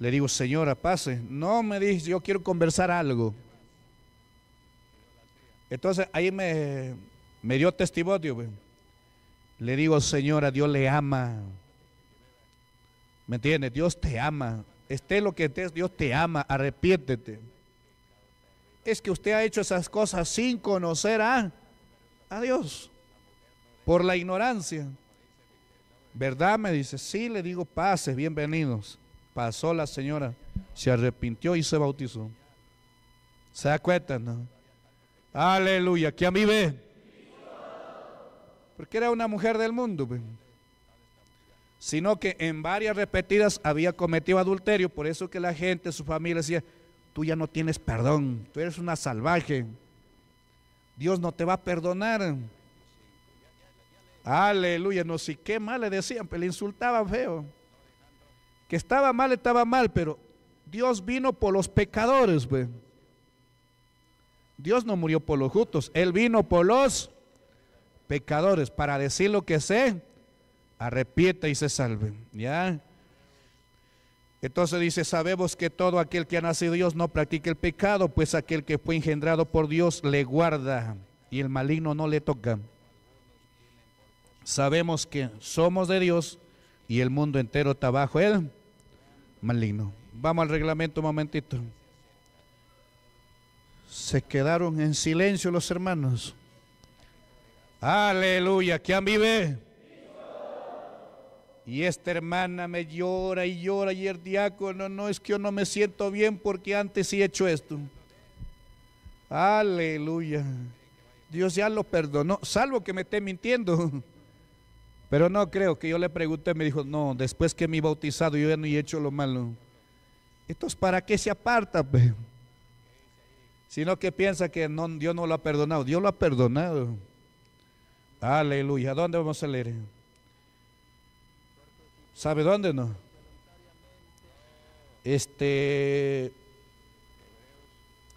Le digo, señora, pase. No, me dice, yo quiero conversar algo. Entonces ahí me, dio testimonio. Le digo, señora, Dios le ama. ¿Me entiende? Dios te ama. Esté lo que estés, Dios te ama. Arrepiéntete. Es que usted ha hecho esas cosas sin conocer a, a Dios. Por la ignorancia. ¿Verdad? Me dice, sí, le digo, pase, bienvenidos. Pasó la señora, se arrepintió y se bautizó. ¿Se da cuenta? Aleluya, ¿quién vive? Porque era una mujer del mundo. Sino que en varias repetidas había cometido adulterio. Por eso que la gente, su familia decía, tú ya no tienes perdón, tú eres una salvaje. Dios no te va a perdonar. Aleluya, no sé qué mal le decían, pero le insultaban feo que estaba mal, estaba mal, pero Dios vino por los pecadores. Dios no murió por los justos, Él vino por los pecadores para decir lo que sé, arrepienta y se salve. ¿Ya? Entonces dice, sabemos que todo aquel que ha nacido Dios no practica el pecado, pues aquel que fue engendrado por Dios le guarda y el maligno no le toca. Sabemos que somos de Dios y el mundo entero está bajo él maligno. Vamos al reglamento un momentito. Se quedaron en silencio los hermanos. Aleluya, ¿quién vive? Y esta hermana me llora y llora y el diácono, no es que yo no me siento bien porque antes sí he hecho esto. Aleluya. Dios ya lo perdonó, salvo que me esté mintiendo. Pero no creo que yo le pregunté, me dijo, no, después que me he bautizado yo ya no he hecho lo malo. Entonces, ¿para qué se aparta? Sino que piensa que no, Dios no lo ha perdonado. Dios lo ha perdonado. Aleluya. ¿Dónde vamos a leer? ¿Sabe dónde no? Este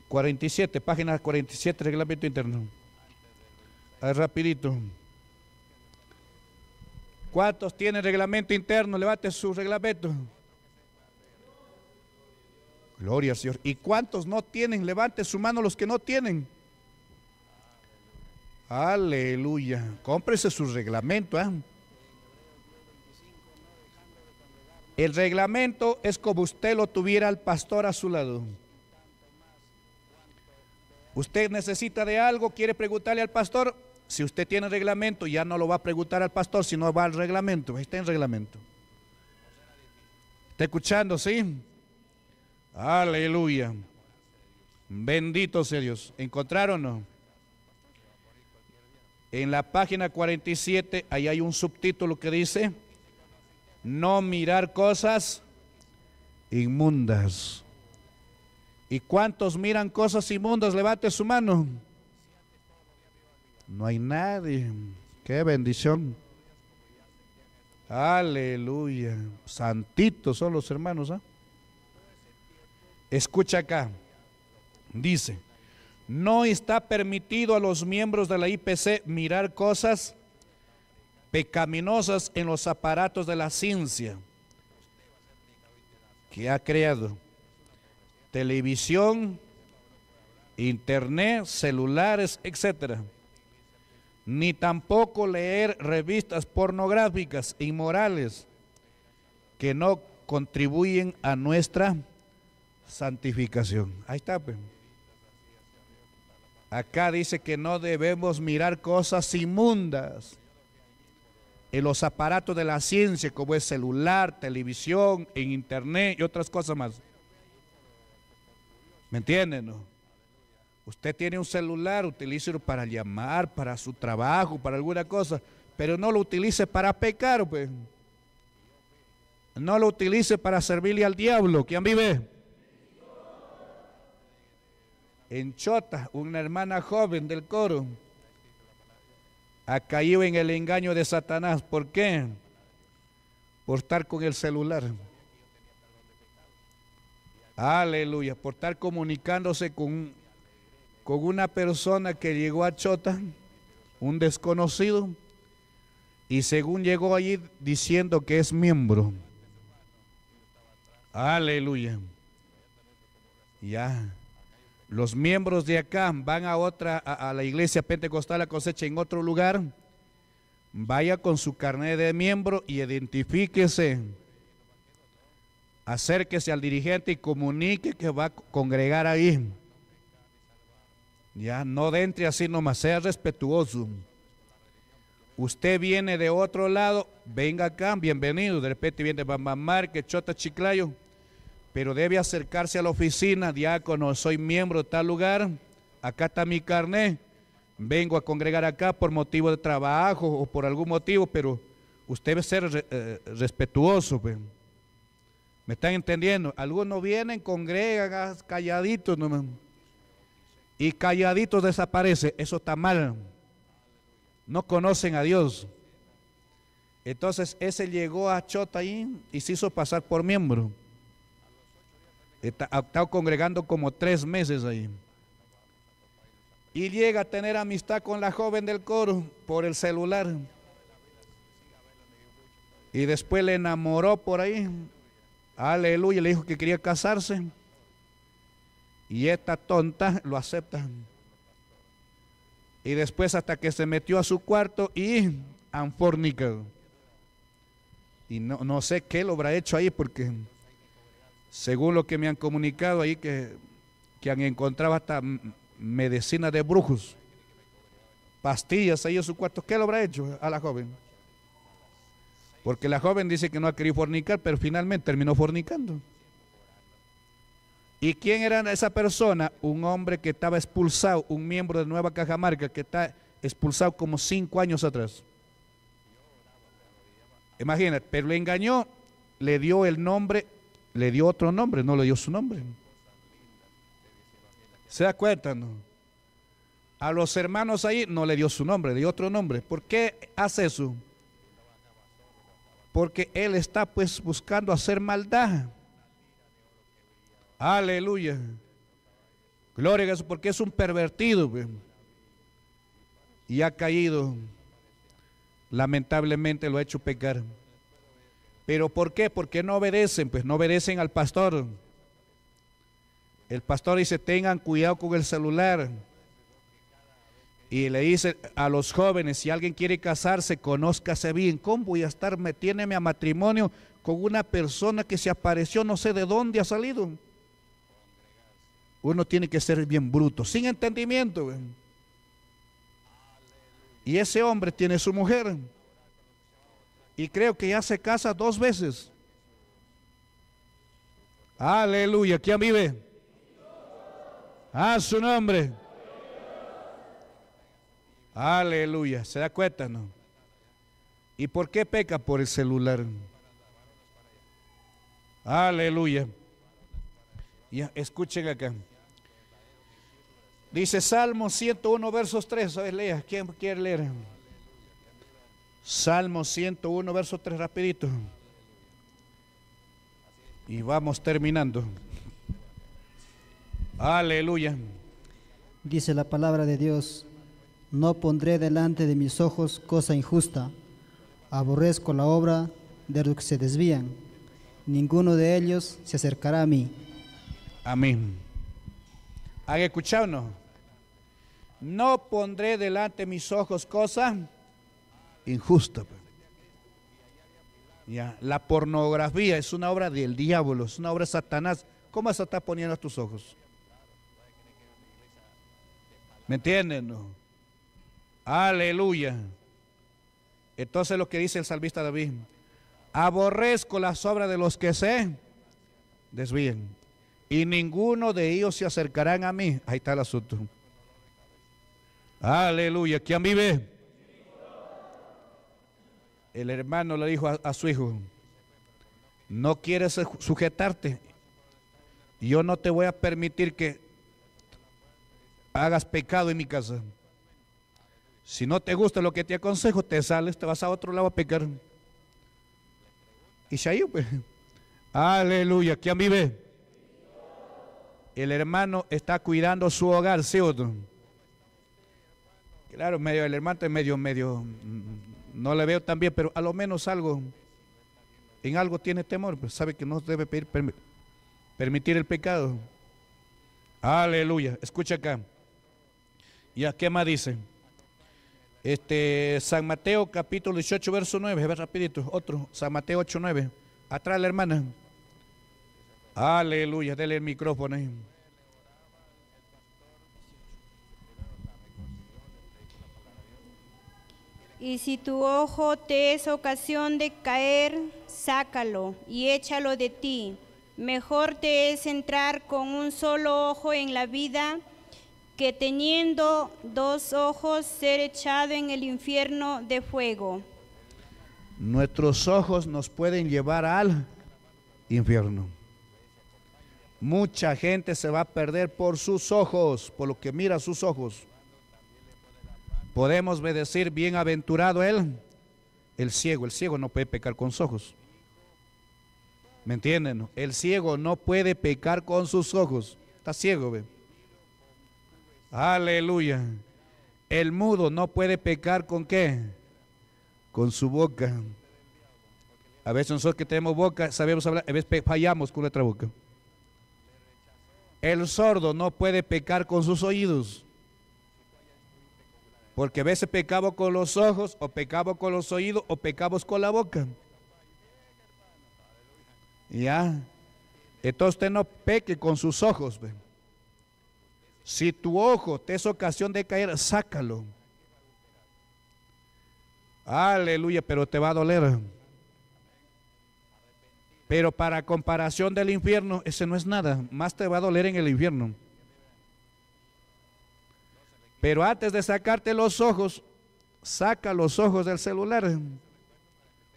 47, página 47, reglamento interno. Rapidito. ¿Cuántos tienen reglamento interno? Levante su reglamento. Gloria al Señor. ¿Y cuántos no tienen? Levante su mano los que no tienen. Aleluya. Cómprese su reglamento. ¿eh? El reglamento es como usted lo tuviera al pastor a su lado. Usted necesita de algo, quiere preguntarle al pastor, si usted tiene reglamento, ya no lo va a preguntar al pastor, sino va al reglamento. Está en reglamento. ¿Está escuchando? Sí. Aleluya. Bendito sea Dios. ¿Encontraron no? En la página 47, ahí hay un subtítulo que dice, no mirar cosas inmundas. ¿Y cuántos miran cosas inmundas? Levante su mano. No hay nadie. Qué bendición. Aleluya. Santitos son los hermanos. ¿ah? Escucha acá. Dice, no está permitido a los miembros de la IPC mirar cosas pecaminosas en los aparatos de la ciencia que ha creado. Televisión, internet, celulares, etcétera ni tampoco leer revistas pornográficas inmorales que no contribuyen a nuestra santificación. Ahí está. Pues. Acá dice que no debemos mirar cosas inmundas en los aparatos de la ciencia, como es celular, televisión, en internet y otras cosas más. ¿Me entienden? No? Usted tiene un celular, utilícelo para llamar, para su trabajo, para alguna cosa, pero no lo utilice para pecar, pues. No lo utilice para servirle al diablo. ¿Quién vive? En Chota, una hermana joven del coro ha caído en el engaño de Satanás. ¿Por qué? Por estar con el celular. Aleluya, por estar comunicándose con con una persona que llegó a Chota, un desconocido, y según llegó allí diciendo que es miembro. Aleluya. Ya. Los miembros de acá van a otra, a, la iglesia pentecostal a cosecha en otro lugar. Vaya con su carnet de miembro y identifíquese. Acérquese al dirigente y comunique que va a congregar ahí. Ya, no de entre así nomás, sea respetuoso. Usted viene de otro lado, venga acá, bienvenido. De repente viene de que Chota Chiclayo, pero debe acercarse a la oficina, diácono, soy miembro de tal lugar, acá está mi carnet, vengo a congregar acá por motivo de trabajo o por algún motivo, pero usted debe ser eh, respetuoso. Pues. ¿Me están entendiendo? Algunos vienen, congregan calladitos nomás y calladito desaparece, eso está mal. No conocen a Dios. Entonces ese llegó a Chotaín y se hizo pasar por miembro. Está, ha estado congregando como tres meses ahí. Y llega a tener amistad con la joven del coro por el celular. Y después le enamoró por ahí. Aleluya, le dijo que quería casarse. Y esta tonta lo acepta. Y después hasta que se metió a su cuarto y han fornicado. Y no, no sé qué lo habrá hecho ahí porque según lo que me han comunicado ahí que, que han encontrado hasta medicina de brujos, pastillas ahí en su cuarto, ¿qué lo habrá hecho a la joven? Porque la joven dice que no ha querido fornicar, pero finalmente terminó fornicando. ¿Y quién era esa persona? Un hombre que estaba expulsado, un miembro de Nueva Cajamarca que está expulsado como cinco años atrás. Imagínate, pero le engañó, le dio el nombre, le dio otro nombre, no le dio su nombre. ¿Se da cuenta? No? A los hermanos ahí no le dio su nombre, le dio otro nombre. ¿Por qué hace eso? Porque él está pues buscando hacer maldad. Aleluya. Gloria a Jesús, porque es un pervertido. Pues. Y ha caído lamentablemente lo ha hecho pecar. ¿Pero por qué? Porque no obedecen, pues no obedecen al pastor. El pastor dice, tengan cuidado con el celular. Y le dice a los jóvenes, si alguien quiere casarse, conózcase bien. ¿Cómo voy a estar metiéndome a matrimonio con una persona que se apareció no sé de dónde ha salido? Uno tiene que ser bien bruto, sin entendimiento. Y ese hombre tiene su mujer. Y creo que ya se casa dos veces. Aleluya. ¿Quién vive? A su nombre. Aleluya. ¿Se da cuenta, no? ¿Y por qué peca por el celular? Aleluya. Ya, escuchen acá. Dice Salmo 101, versos 3. A ver, lea. ¿Quién quiere leer? Salmo 101, verso 3, rapidito. Y vamos terminando. Aleluya. Dice la palabra de Dios, no pondré delante de mis ojos cosa injusta. Aborrezco la obra de los que se desvían. Ninguno de ellos se acercará a mí. Amén. ¿Han escuchado no? No pondré delante mis ojos cosa injusta. Pues. Ya, la pornografía es una obra del diablo, es una obra de Satanás. ¿Cómo se está poniendo a tus ojos? ¿Me entienden? Aleluya. Entonces lo que dice el salvista David, aborrezco las obras de los que se desvíen y ninguno de ellos se acercarán a mí. Ahí está el asunto. Aleluya. ¿Quién vive? El hermano le dijo a, su hijo, no quieres sujetarte. Yo no te voy a permitir que hagas pecado en mi casa. Si no te gusta lo que te aconsejo, te sales, te vas a otro lado a pecar. Y se pues. Aleluya. ¿Quién vive? El hermano está cuidando su hogar, ¿sí o no? Claro, medio el hermano es medio, medio, no le veo tan bien, pero a lo menos algo, en algo tiene temor, pues sabe que no debe pedir, permitir el pecado. Aleluya. Escucha acá. ¿Y a qué más dice? Este, San Mateo capítulo 18, verso 9, a ver rapidito, otro, San Mateo 8, 9. Atrás la hermana. Aleluya, dele el micrófono ahí. Y si tu ojo te es ocasión de caer, sácalo y échalo de ti. Mejor te es entrar con un solo ojo en la vida que teniendo dos ojos ser echado en el infierno de fuego. Nuestros ojos nos pueden llevar al infierno. Mucha gente se va a perder por sus ojos, por lo que mira sus ojos. Podemos decir, bienaventurado él, el ciego. El ciego no puede pecar con sus ojos. ¿Me entienden? El ciego no puede pecar con sus ojos. Está ciego, ve. Aleluya. El mudo no puede pecar con qué? Con su boca. A veces nosotros que tenemos boca sabemos hablar, a veces fallamos con nuestra boca. El sordo no puede pecar con sus oídos. Porque a veces pecamos con los ojos, o pecamos con los oídos, o pecamos con la boca. Ya. Entonces usted no peque con sus ojos. Si tu ojo te es ocasión de caer, sácalo. Aleluya, pero te va a doler. Pero para comparación del infierno, ese no es nada. Más te va a doler en el infierno. Pero antes de sacarte los ojos, saca los ojos del celular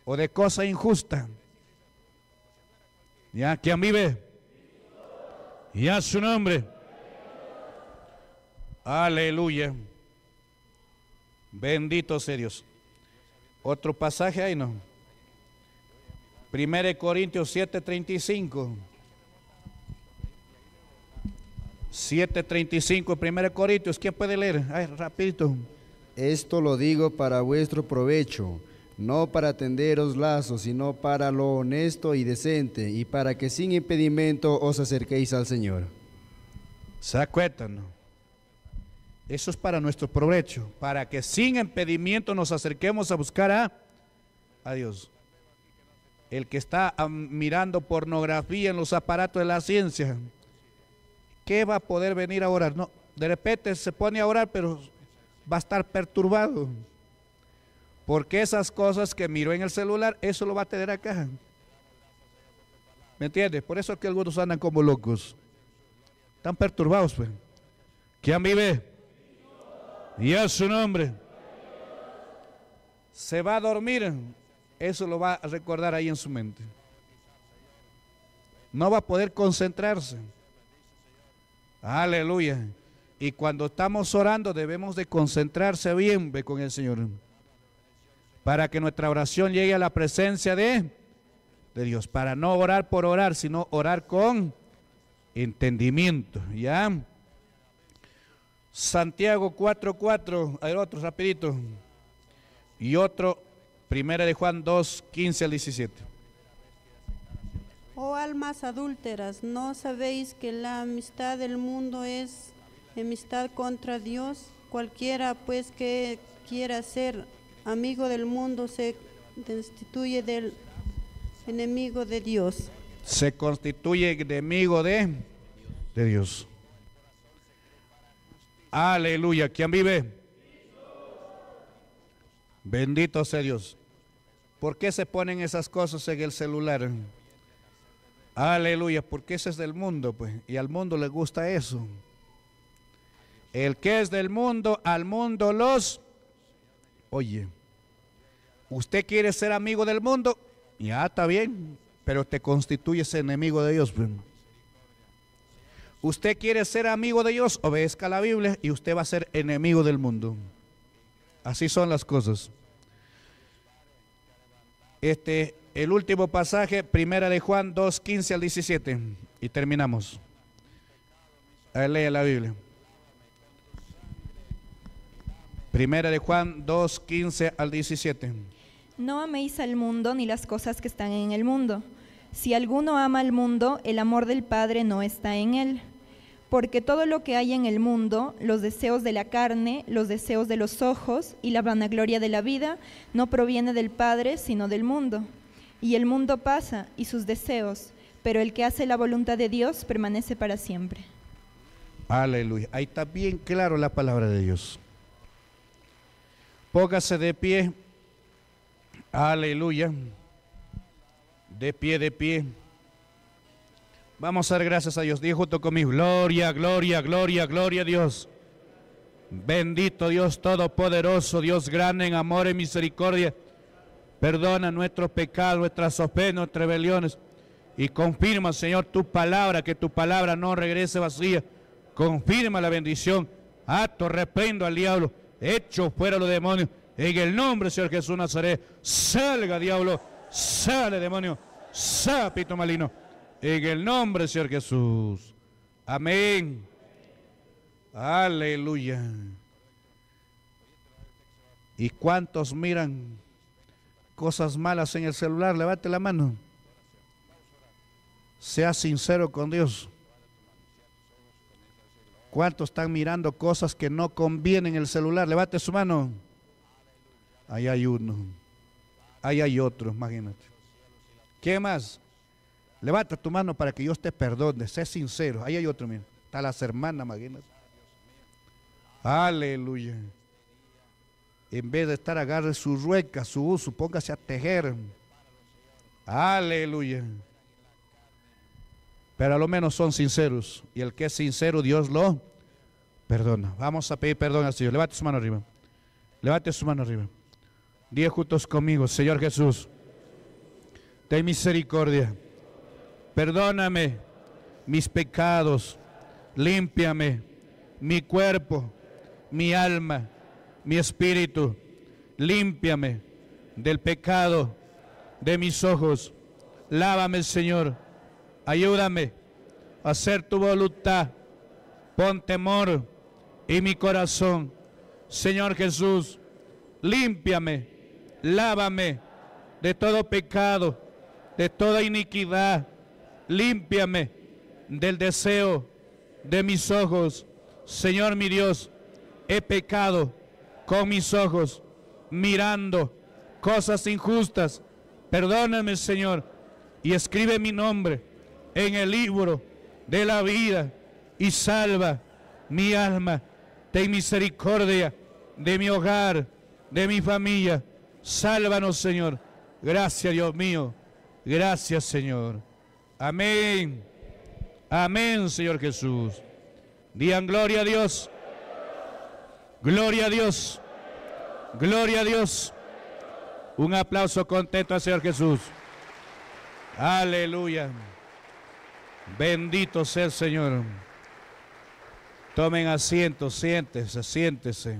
o de cosa injusta. Ya. Y a su nombre. Aleluya. Bendito sea Dios. Otro pasaje ahí, ¿no? 1 Corintios 7:35. 7:35, 1 Corintios, ¿quién puede leer? Ay, rapidito. Esto lo digo para vuestro provecho, no para tenderos lazos, sino para lo honesto y decente, y para que sin impedimento os acerquéis al Señor. ¿Se acuerdan? Eso es para nuestro provecho, para que sin impedimento nos acerquemos a buscar a, a Dios el que está mirando pornografía en los aparatos de la ciencia, ¿qué va a poder venir a orar? No, de repente se pone a orar, pero va a estar perturbado. Porque esas cosas que miró en el celular, eso lo va a tener acá. ¿Me entiendes? Por eso es que algunos andan como locos. Están perturbados, pues. ¿Quién vive? Y a su nombre. Se va a dormir eso lo va a recordar ahí en su mente. No va a poder concentrarse. Aleluya. Y cuando estamos orando debemos de concentrarse bien con el Señor. Para que nuestra oración llegue a la presencia de, de Dios. Para no orar por orar, sino orar con entendimiento. ¿Ya? Santiago 4.4. Hay otro rapidito. Y otro Primera de Juan 2, 15 al 17. Oh almas adúlteras, ¿no sabéis que la amistad del mundo es amistad contra Dios? Cualquiera pues que quiera ser amigo del mundo se constituye del enemigo de Dios. Se constituye enemigo de, de Dios. Aleluya. ¿Quién vive? Bendito sea Dios. ¿Por qué se ponen esas cosas en el celular? Aleluya, porque ese es del mundo, pues, y al mundo le gusta eso. El que es del mundo, al mundo los... Oye, usted quiere ser amigo del mundo, ya está bien, pero te constituyes enemigo de Dios. Pues. Usted quiere ser amigo de Dios, obedezca la Biblia y usted va a ser enemigo del mundo. Así son las cosas. Este, el último pasaje, primera de Juan 2, 15 al 17. Y terminamos. A ver, lee la Biblia. Primera de Juan 2, 15 al 17. No améis al mundo ni las cosas que están en el mundo. Si alguno ama al mundo, el amor del Padre no está en él porque todo lo que hay en el mundo, los deseos de la carne, los deseos de los ojos y la vanagloria de la vida, no proviene del Padre, sino del mundo. Y el mundo pasa y sus deseos, pero el que hace la voluntad de Dios permanece para siempre. Aleluya. Ahí está bien claro la palabra de Dios. Póngase de pie. Aleluya. De pie, de pie. Vamos a dar gracias a Dios. Dijo junto conmigo, gloria, gloria, gloria, gloria a Dios. Bendito Dios Todopoderoso, Dios grande en amor y misericordia. Perdona nuestros pecados, nuestras ofensas, nuestras rebeliones. Y confirma, Señor, tu palabra, que tu palabra no regrese vacía. Confirma la bendición. Acto, reprendo al diablo. Hecho fuera los demonios. En el nombre, Señor Jesús Nazaret. Salga, diablo. Sale, demonio. Sapito malino en el nombre Señor Jesús. Amén. Aleluya. ¿Y cuántos miran cosas malas en el celular? Levante la mano. Sea sincero con Dios. ¿Cuántos están mirando cosas que no convienen en el celular? Levante su mano. Ahí hay uno. Ahí hay otro, imagínate. ¿Qué más? Levanta tu mano para que Dios te perdone. Sé sincero. Ahí hay otro, mira. Está las hermanas, imagínate. Aleluya. En vez de estar agarre su rueca, su uso, póngase a tejer. Aleluya. Pero a lo menos son sinceros. Y el que es sincero, Dios lo perdona. Vamos a pedir perdón al Señor. Levante su mano arriba. Levante su mano arriba. Diez juntos conmigo, Señor Jesús. Ten misericordia. Perdóname mis pecados. Límpiame mi cuerpo, mi alma, mi espíritu. Límpiame del pecado de mis ojos. Lávame, Señor. Ayúdame a hacer tu voluntad. Pon temor en mi corazón. Señor Jesús, límpiame, lávame de todo pecado, de toda iniquidad. Límpiame del deseo de mis ojos. Señor mi Dios, he pecado con mis ojos, mirando cosas injustas. Perdóname, Señor, y escribe mi nombre en el libro de la vida y salva mi alma. Ten misericordia de mi hogar, de mi familia. Sálvanos, Señor. Gracias, Dios mío. Gracias, Señor. Amén. Amén, Señor Jesús. Digan gloria a Dios. Gloria a Dios. Gloria a Dios. Un aplauso contento al Señor Jesús. Aleluya. Bendito sea el Señor. Tomen asiento, siéntese, siéntese.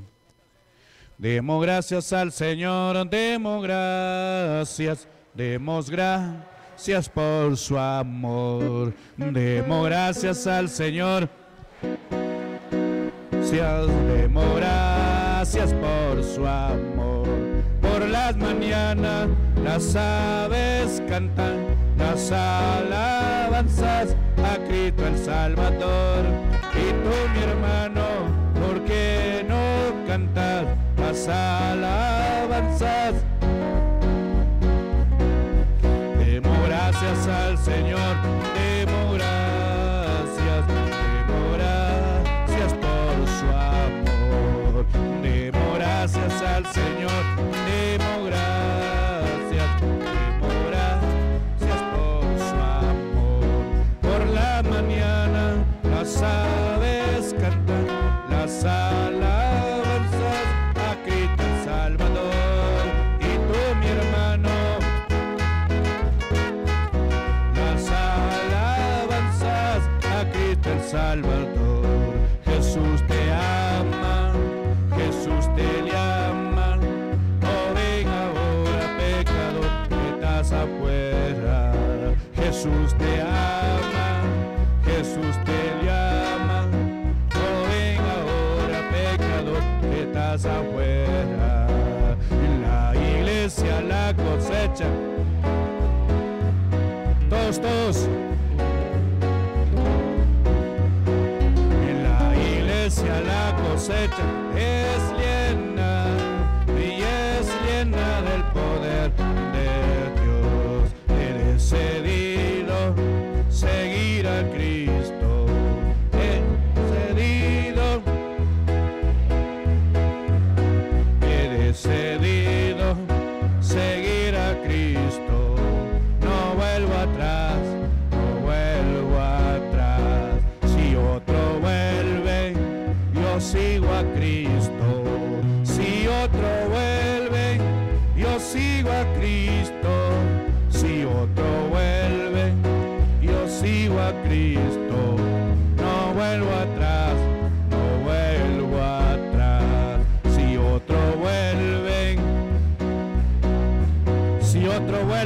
Demos gracias al Señor, demos gracias, demos gracias por su amor. Demos gracias al Señor. Demos gracias por su amor. Por las mañanas las aves cantan las alabanzas a Cristo el Salvador. Y tú, mi hermano, ¿por qué no cantas las alabanzas? Demos gracias al Señor, Señor, cosecha. Todos, todos. En la iglesia la cosecha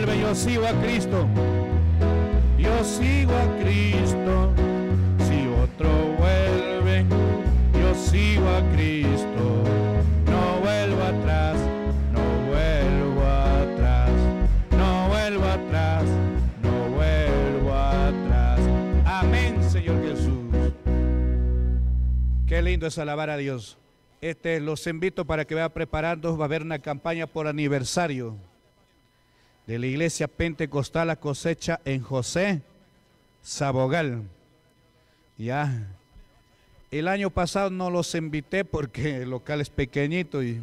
yo sigo a Cristo. Yo sigo a Cristo. Si otro vuelve, yo sigo a Cristo. No vuelvo atrás, no vuelvo atrás, no vuelvo atrás, no vuelvo atrás. Amén, Señor Jesús. Qué lindo es alabar a Dios. Este, los invito para que vaya preparando, va a haber una campaña por aniversario de la iglesia pentecostal La Cosecha en José Sabogal. Ya. El año pasado no los invité porque el local es pequeñito y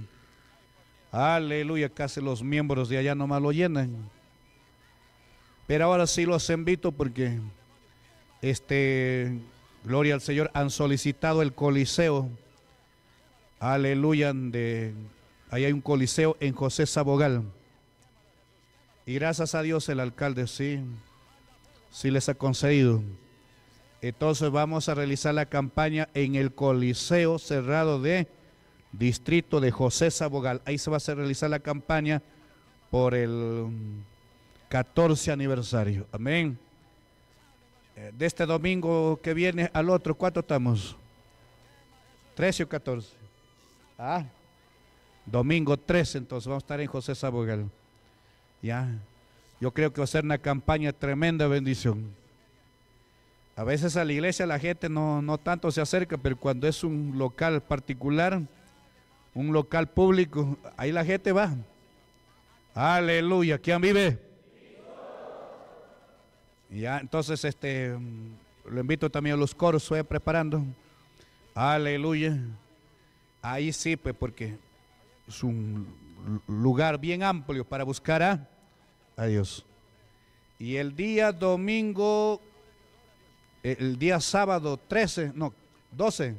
aleluya, casi los miembros de allá nomás lo llenan. Pero ahora sí los invito porque este gloria al Señor han solicitado el coliseo. Aleluya, de ahí hay un coliseo en José Sabogal. Y gracias a Dios el alcalde sí sí les ha concedido. Entonces vamos a realizar la campaña en el Coliseo Cerrado de Distrito de José Sabogal. Ahí se va a realizar la campaña por el 14 aniversario. Amén. Eh, de este domingo que viene al otro, ¿cuánto estamos? 13 o 14. Ah, domingo 13, entonces vamos a estar en José Sabogal. Ya. Yo creo que va a ser una campaña tremenda bendición. A veces a la iglesia la gente no, no tanto se acerca, pero cuando es un local particular, un local público, ahí la gente va. Aleluya, ¿quién vive? Ya, entonces este lo invito también a los coros, voy preparando. Aleluya. Ahí sí, pues porque es un lugar bien amplio para buscar a Adiós. Y el día domingo, el día sábado 13, no, 12,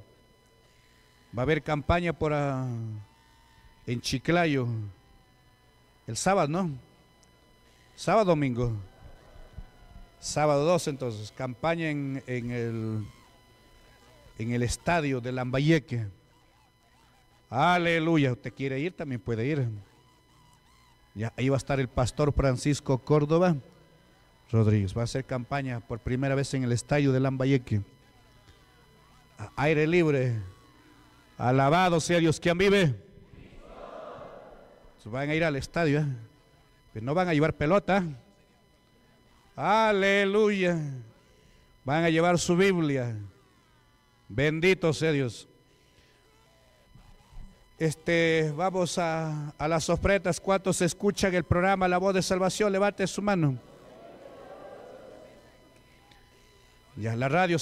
va a haber campaña por en Chiclayo. El sábado, ¿no? Sábado, domingo. Sábado 12, entonces, campaña en, en, el, en el estadio de Lambayeque. Aleluya. ¿Usted quiere ir? También puede ir ahí va a estar el pastor Francisco Córdoba Rodríguez. Va a hacer campaña por primera vez en el estadio de Lambayeque. Aire libre. Alabado sea Dios. ¿Quién vive? van a ir al estadio. ¿eh? Pero no van a llevar pelota. Aleluya. Van a llevar su Biblia. Bendito sea Dios. Este, vamos a, a las ofrendas. ¿Cuántos escuchan el programa La Voz de Salvación? Levante su mano. Ya, la radio.